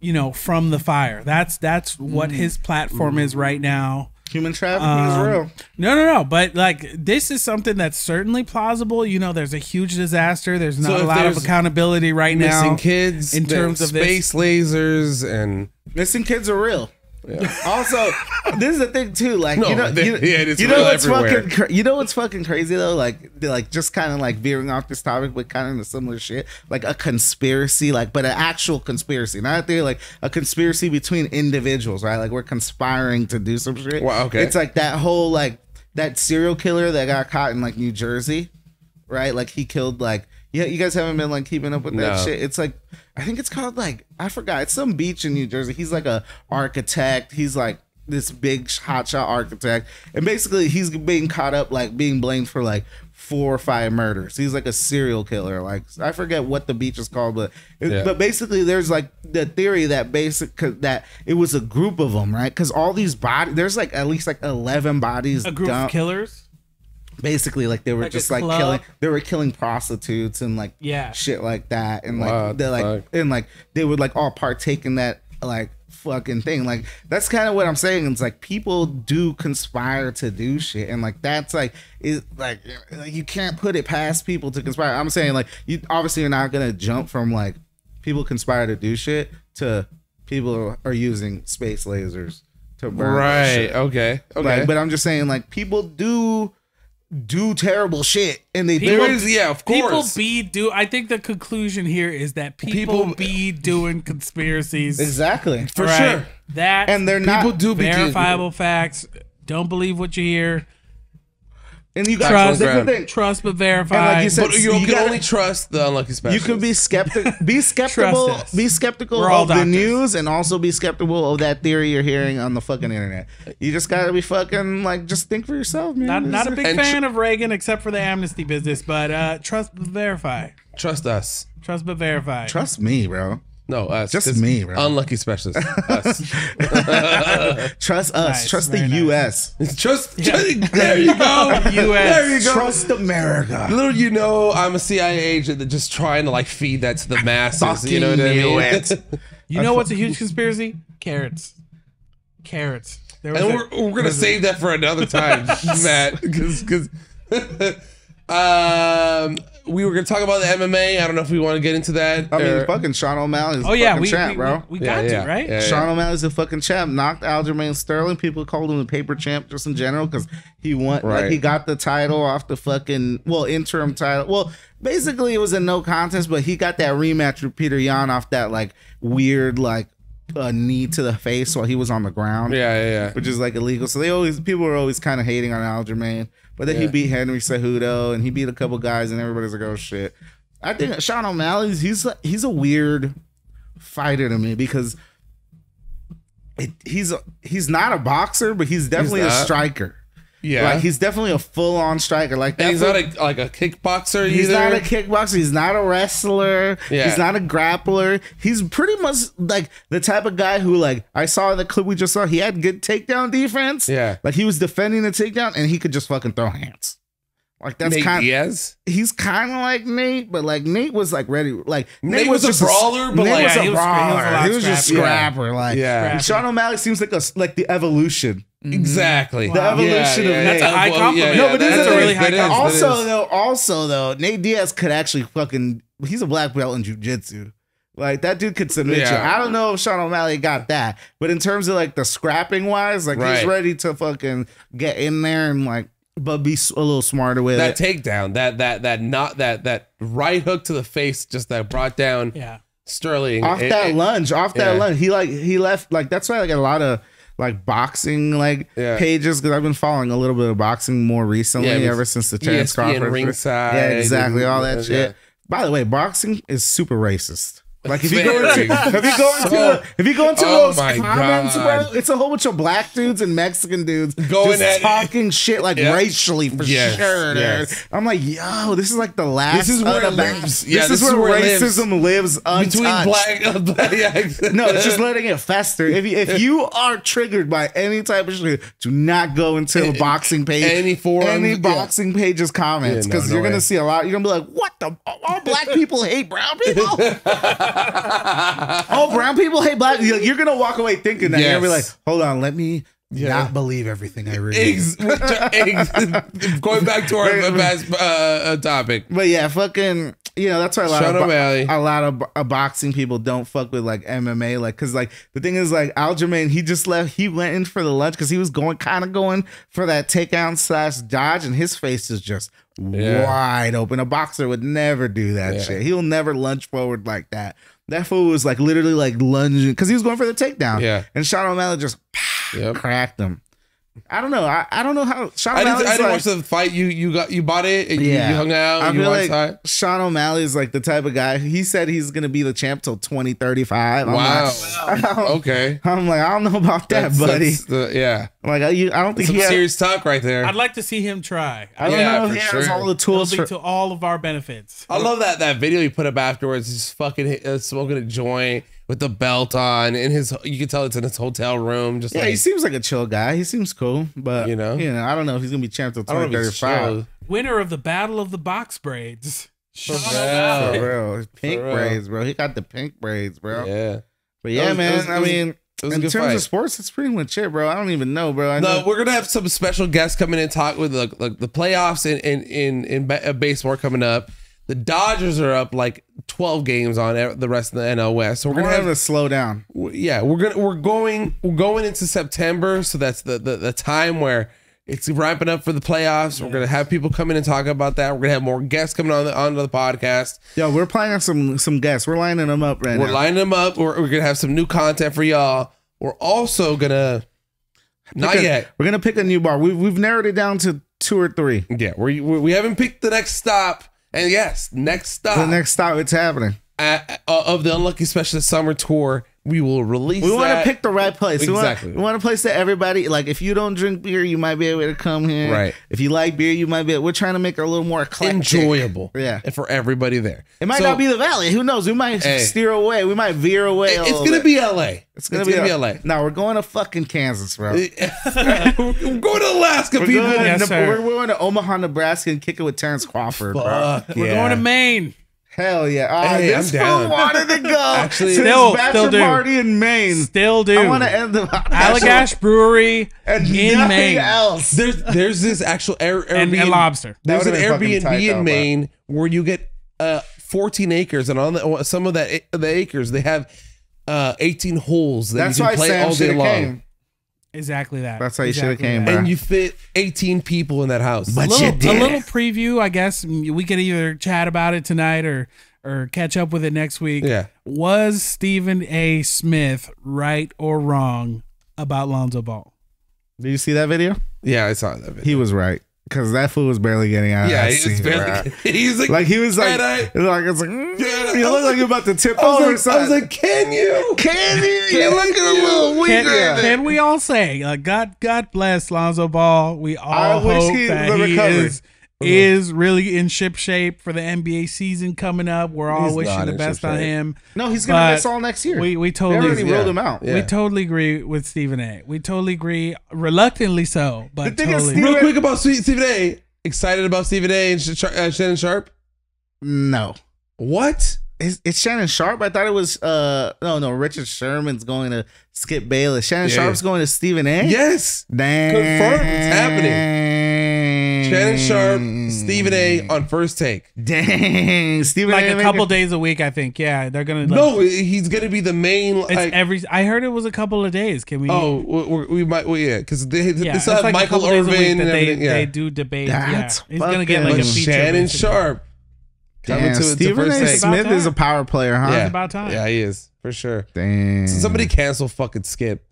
You know, from the fire. That's that's what Mm. his platform is right now. Human trafficking Um, is real. No, no, no. But like, this is something that's certainly plausible. You know, there's a huge disaster. There's not So a lot of accountability right now. Missing kids in terms of this. space lasers and Missing kids are real. Also, this is the thing too. Like No, you know, they- you, yeah, it's you know what's everywhere. fucking, cra- you know what's fucking crazy though. Like, like just kind of like veering off this topic, but kind of the similar shit. Like a conspiracy, like but an actual conspiracy, not there like a conspiracy between individuals, right? Like we're conspiring to do some shit. Wow, okay. It's like that whole like that serial killer that got caught in like New Jersey, right? Like he killed like yeah. You guys haven't been like keeping up with that No. shit. It's like I think it's called like I forgot. It's some beach in New Jersey. He's like a architect. He's like this big hotshot architect, and basically he's being caught up like being blamed for like four or five murders. He's like a serial killer. Like I forget what the beach is called, but Yeah. but basically there's like the theory that basic that it was a group of them, right? Because all these bodies, there's like at least like eleven bodies. A group of killers. Basically like they were Like just like club? killing they were killing prostitutes and like Yeah. shit like that and like What they're like fuck? and like they would like all partake in that like fucking thing like that's kind of what i'm saying it's like people do conspire to do shit and like that's like it like, like you can't put it past people to conspire i'm saying like you obviously you're not gonna jump from like people conspire to do shit to people are using space lasers to burn Right. shit. Okay. Okay. Like, but I'm just saying, like, people do do terrible shit, and they People- do. there is, yeah, of course People be do. I think the conclusion here is that people, People- uh, be doing conspiracies. Exactly. For Right? sure. That And they're not. People do be verifiable facts. Don't believe what you hear. And you got Trust, that's the thing. trust but verify. like you said, But you, You can gotta- only trust the unlucky special. You can be skeptical. Be skeptical. Be skeptical We're all of the news, and also be skeptical of that theory you're hearing on the fucking internet. You just gotta be fucking like, just think for yourself, man. not, not a big And tr- fan of Reagan except for the amnesty business, but uh, trust but verify. trust us. Trust but verify. Trust me, bro. No, us. Just 'Cause me, bro. Unlucky specialist. us. Trust us. Nice, Trust the nice. U.S. Trust. There you go. U.S. There you go. Trust America. Little you know, I'm a CIA agent that just trying to like feed that to the masses. you know what I mean? it. You know what's a huge conspiracy? Carrots. Carrots. There was and a- we're, we're gonna save that for another time, Matt, because because um we were gonna talk about the MMA. I don't know if we want to get into that. I mean, or- fucking Sean O'Malley's oh yeah, fucking we, champ, we, bro. we, we got yeah, to right. yeah, Sean O'Malley's a fucking champ. Knocked Aljamain Sterling. People called him the paper champ just in general because he won. Right. Like he got the title off the fucking well interim title. Well, basically it was a no contest, but he got that rematch with Petr Yan off that like weird like a knee to the face while he was on the ground. yeah, yeah, yeah. Which is like illegal. So they always people were always kind of hating on Aljamain. But then he beat Henry Cejudo and he beat a couple guys and everybody's like, oh shit. I think Sean O'Malley's he's he's a weird fighter to me because it, he's a, he's not a boxer, but he's definitely a striker. Yeah. Like he's definitely a full on striker. Like and that he's not a like a kickboxer He's either. not a kickboxer. He's not a wrestler. Yeah. He's not a grappler. He's pretty much like the type of guy who, like, I saw in the clip we just saw. He had good takedown defense. Yeah. like he was defending the takedown, and he could just fucking throw hands. Like that's Nate kind. Diaz. He's kind of like Nate, but like Nate was like ready. Like Nate was a just brawler, but, Nate like- was Yeah, a he was- he was a He was just scrapper. Like Yeah. Sean O'Malley seems like a like the evolution. Mm-hmm. Exactly. The evolution of yeah, Nate. That's a high Well, compliment. No, but this that's is a really high that is, that also though, also though, Nate Diaz could actually fucking. He's a black belt in jujitsu. Like that dude could submit you. I don't know if Sean O'Malley got that, but in terms of like the scrapping wise, like he's ready to fucking get in there and like, but be a little smarter with that it. takedown, that that that not that that right hook to the face, just that brought down Yeah. Sterling off It- that it- lunge, off that yeah. lunge, he like he left like that's why I get a lot of like boxing like Yeah. pages because I've been following a little bit of boxing more recently Yeah, ever since the Terrence ESPN Crawford ringside Yeah, exactly, all that shit. By the way, boxing is super racist. Like if you go into if you go into So- if you go into Oh those comments, God. bro, it's a whole bunch of black dudes and Mexican dudes Going just at it. talking shit like Yeah. racially for Yes, sure. yes. I'm like, yo, this is like the last. This is where it lives. Yeah, this, is where, it lives. racism lives, between untouched. black, uh, black yeah, No, it's just letting it fester. If you, if you are triggered by any type of shit, do not go into a boxing page, any forums, any yeah. boxing pages comments, Yeah, no, because no you're gonna see a lot. You're gonna be like, "What the? All black people hate brown people. all brown people hate black." You're gonna walk away thinking that. You're gonna be like, "Hold on, let me Yeah. not believe everything I read." Ex- ex- going back to our past uh, uh, topic. But yeah, fucking you know that's why a lot Sean of a lot of uh, boxing people don't fuck with like MMA, like because like the thing is like Aljamain, he just left. He went in for the lunch because he was going kind of going for that takedown slash dodge, and his face is just Yeah. wide open. A boxer would never do that Yeah. shit. He'll never lunge forward like that. That fool was like literally like lunging because he was going for the takedown. Yeah. and Sean O'Malley just Yep. cracked him. I don't know. I, I don't know how Sean I didn't, I didn't like, watch the fight. You you got you bought it and Yeah. you hung out. I you feel like it. Sean O'Malley is like the type of guy. He said he's gonna be the champ till twenty thirty five. Wow. I'm like, Okay. I'm like, I don't know about that, That's- buddy. that's the- yeah. like, I, you, I don't think Some he. Has, serious talk right there. I'd like to see him try. I don't Yeah, know if for he has all the tools for. to all of our benefits. I love that that video he put up afterwards. He's fucking uh, smoking a joint with the belt on, in his you can tell it's in his hotel room. Just yeah, like he seems like a chill guy. He seems cool, but You know? you know, I don't know if he's gonna be champ till I don't know if he's chill. Winner of the Battle of the Box Braids. Sean real. For real, pink For real. braids, bro. He got the pink braids, bro. Yeah. But yeah, was- man. was- I mean, It was a in terms fight. of sports, it's pretty much it, bro. I don't even know, bro. I No, know, we're gonna have some special guests coming in and talk with the, the, the playoffs in in in, in ba- uh, baseball coming up. The Dodgers are up like twelve games on the rest of the NL West, so we're we're gonna have to slow down. yeah we're gonna we're going we're going into September, so that's the the, the time where it's ramping up for the playoffs. We're gonna have people come in and talk about that. We're gonna have more guests coming on the onto the podcast. Yo, we're planning on some some guests. We're lining them up right now. We're lining them up. We're, we're gonna have some new content for y'all. We're also gonna not a- yet. We're gonna pick a new bar. We've we've narrowed it down to two or three. Yeah, we we haven't picked the next stop, and yes, next stop The next stop, it's happening. at- uh, of the Unlucky Specialist Summer Tour. We will release. We want to pick the right place. We want, Exactly. we want a place that everybody like. If you don't drink beer, you might be able to come here. Right. If you like beer, you might be. We're trying to make it a little more eclectic. enjoyable. Yeah. and for everybody there. It might So, not be the valley. Who knows? We might Hey. steer away. We might veer away. a It's gonna bit. be L.A. It's gonna, be, L.A. No, we're going to fucking Kansas, bro. we're going to Alaska, We're people. going, Yes, to, sir. we're going to Omaha, Nebraska, and kick it with Terrence Crawford, bro. Fuck We're yeah. going to Maine. Hell yeah! Uh, Hey, this I'm down. fool wanted to go Actually- to Still- his bachelor still do. party in Maine. Still do. I want to end the Allagash Brewery and in nothing Maine. else. There's there's this actual Air, And, Airbnb. and lobster. There's an would've been fucking Airbnb tight, though, in bro. Maine where you get uh 14 acres, and on the some of that the acres they have uh 18 holes that That's you can why play Sam all day long. came. Exactly that. That's how you shoulda came, that. bro. And you fit 18 people in that house. a But little, you a little preview, I guess. We could either chat about it tonight or or catch up with it next week. Yeah. Was Stephen A. Smith right or wrong about Lonzo Ball? Did you see that video? Yeah, I saw that. Video. He was right because that fool was barely getting out. yeah, of that he's scene, barely. bro. He's like, Like he was like, I- like it's like, mm, Yeah, you look like you're about to tip I over. was, like, I was like, can you? can you? You looking a little weaker. Can, than- can we all say, uh, God, God bless Lonzo Ball. We all I wish hope he that he recovered. is is really in ship shape for the NBA season coming up. We're all He's wishing the best on shape. him. No, he's gonna miss all next year. We we they totally already yeah. rolled him out. Yeah. we totally agree with Stephen A. We totally agree, reluctantly so, but The thing is, totally. Stephen- Real quick about Stephen A. Excited about Stephen A. and Sh- Sh- uh, Shannon Sharpe. No. What? It's, it's Shannon Sharpe. I thought it was uh no no Richard Sherman's going to Skip Bayless. Shannon Yeah. Sharpe's going to Stephen A. Yes. Dang. Confirmed. It's happening. Shannon Sharpe, mm. Stephen A. on first take. Dang. Stephen like A. a couple days a week, I think. Yeah, they're gonna. Like, No, he's gonna be the main. it's Like, every. I heard it was a couple of days. Can we? oh, we, we- we might. Well, yeah, because they, yeah, they it's still have like Michael couple days a week Irvin that and they. Yeah. they do debate. That's yeah, he's gonna get like fucking- a feature. Shannon. Sharpe coming Damn, to, to Stephen first A. take. Smith is a power player, huh? yeah, about time. Yeah, he is for sure. Damn. Somebody cancel fucking Skip.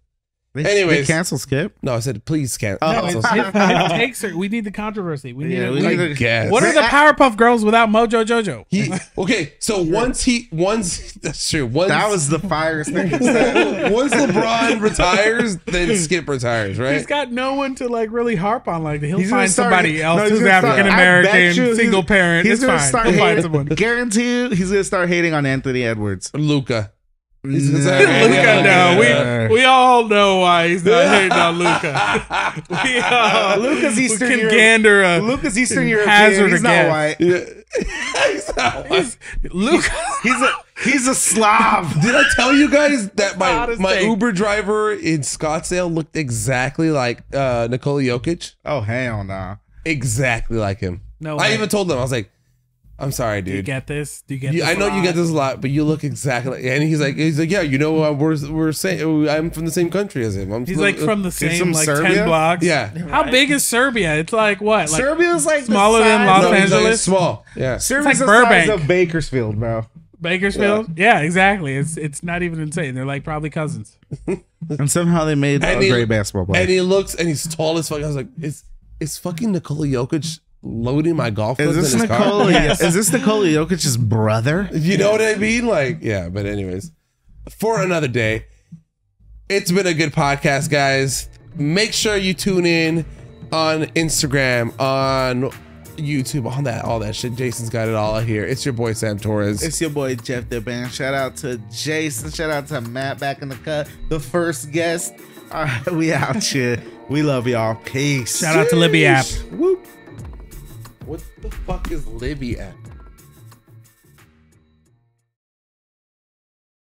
They, anyways. they cancel Skip. No, I said please cancel. Oh. No, it's, it, it takes her. We need the controversy. We need. Yeah, it. we We- need I guess. what are the Powerpuff Girls without Mojo Jojo? He okay. So once he once that's true. Once That was the fire thing. once LeBron retires, then Skip retires, right? He's got no one to like really harp on. Like he'll He's gonna find start- somebody else no, he's who's African I bet you American, he's- single parent. He's it's gonna fine. start hating. someone. Guarantee he's gonna start hating on Anthony Edwards. Luka. He's Nah. gonna Luka, Yeah, no, yeah. we we all know why he's not hating on Luka. we all, Luka's we Eastern can Europe- gander a Luka's Eastern European. hazard He's a not white. Yeah. He's not white. Luka. He's a he's a Slav. Did I tell you guys that my my take. Uber driver in Scottsdale looked exactly like uh, Nikola Jokic? Oh hell no. Exactly like him. No I even told them I was like, I'm sorry, Do you get this? Do you get You- this? I a know you get this a lot, but you look exactly like. And he's like, he's like, yeah, you know, uh, we're we're saying I'm from the same country as him. I'm He's like from the same from like Serbia? ten blocks. yeah. How big is Serbia? It's like what? Like Serbia's like the smaller than Los No, he's like, Angeles? it's small. Yeah. Serbia's like the Burbank. size of Bakersfield, bro. Bakersfield? Yeah. exactly. It's it's not even insane. They're like probably cousins. And somehow they made And a he- great basketball player. And he looks and he's tall as fuck. I was like, is is fucking Nikola Jokic loading my golf is this in his car? Nikola? Is this Nikola Jokic's brother? You know what I mean? Like, yeah, but anyways, for another day. It's been a good podcast, guys. Make sure you tune in on Instagram, on YouTube, on that, all that shit. Jason's got it all here. It's your boy Sam Torres. It's your boy Jeff the Band. Shout out to Jason. Shout out to Matt back in the cut, the first guest. All right, we out here. We love y'all. Peace. Shout out to Libby app. Whoop. What the fuck is Libby at?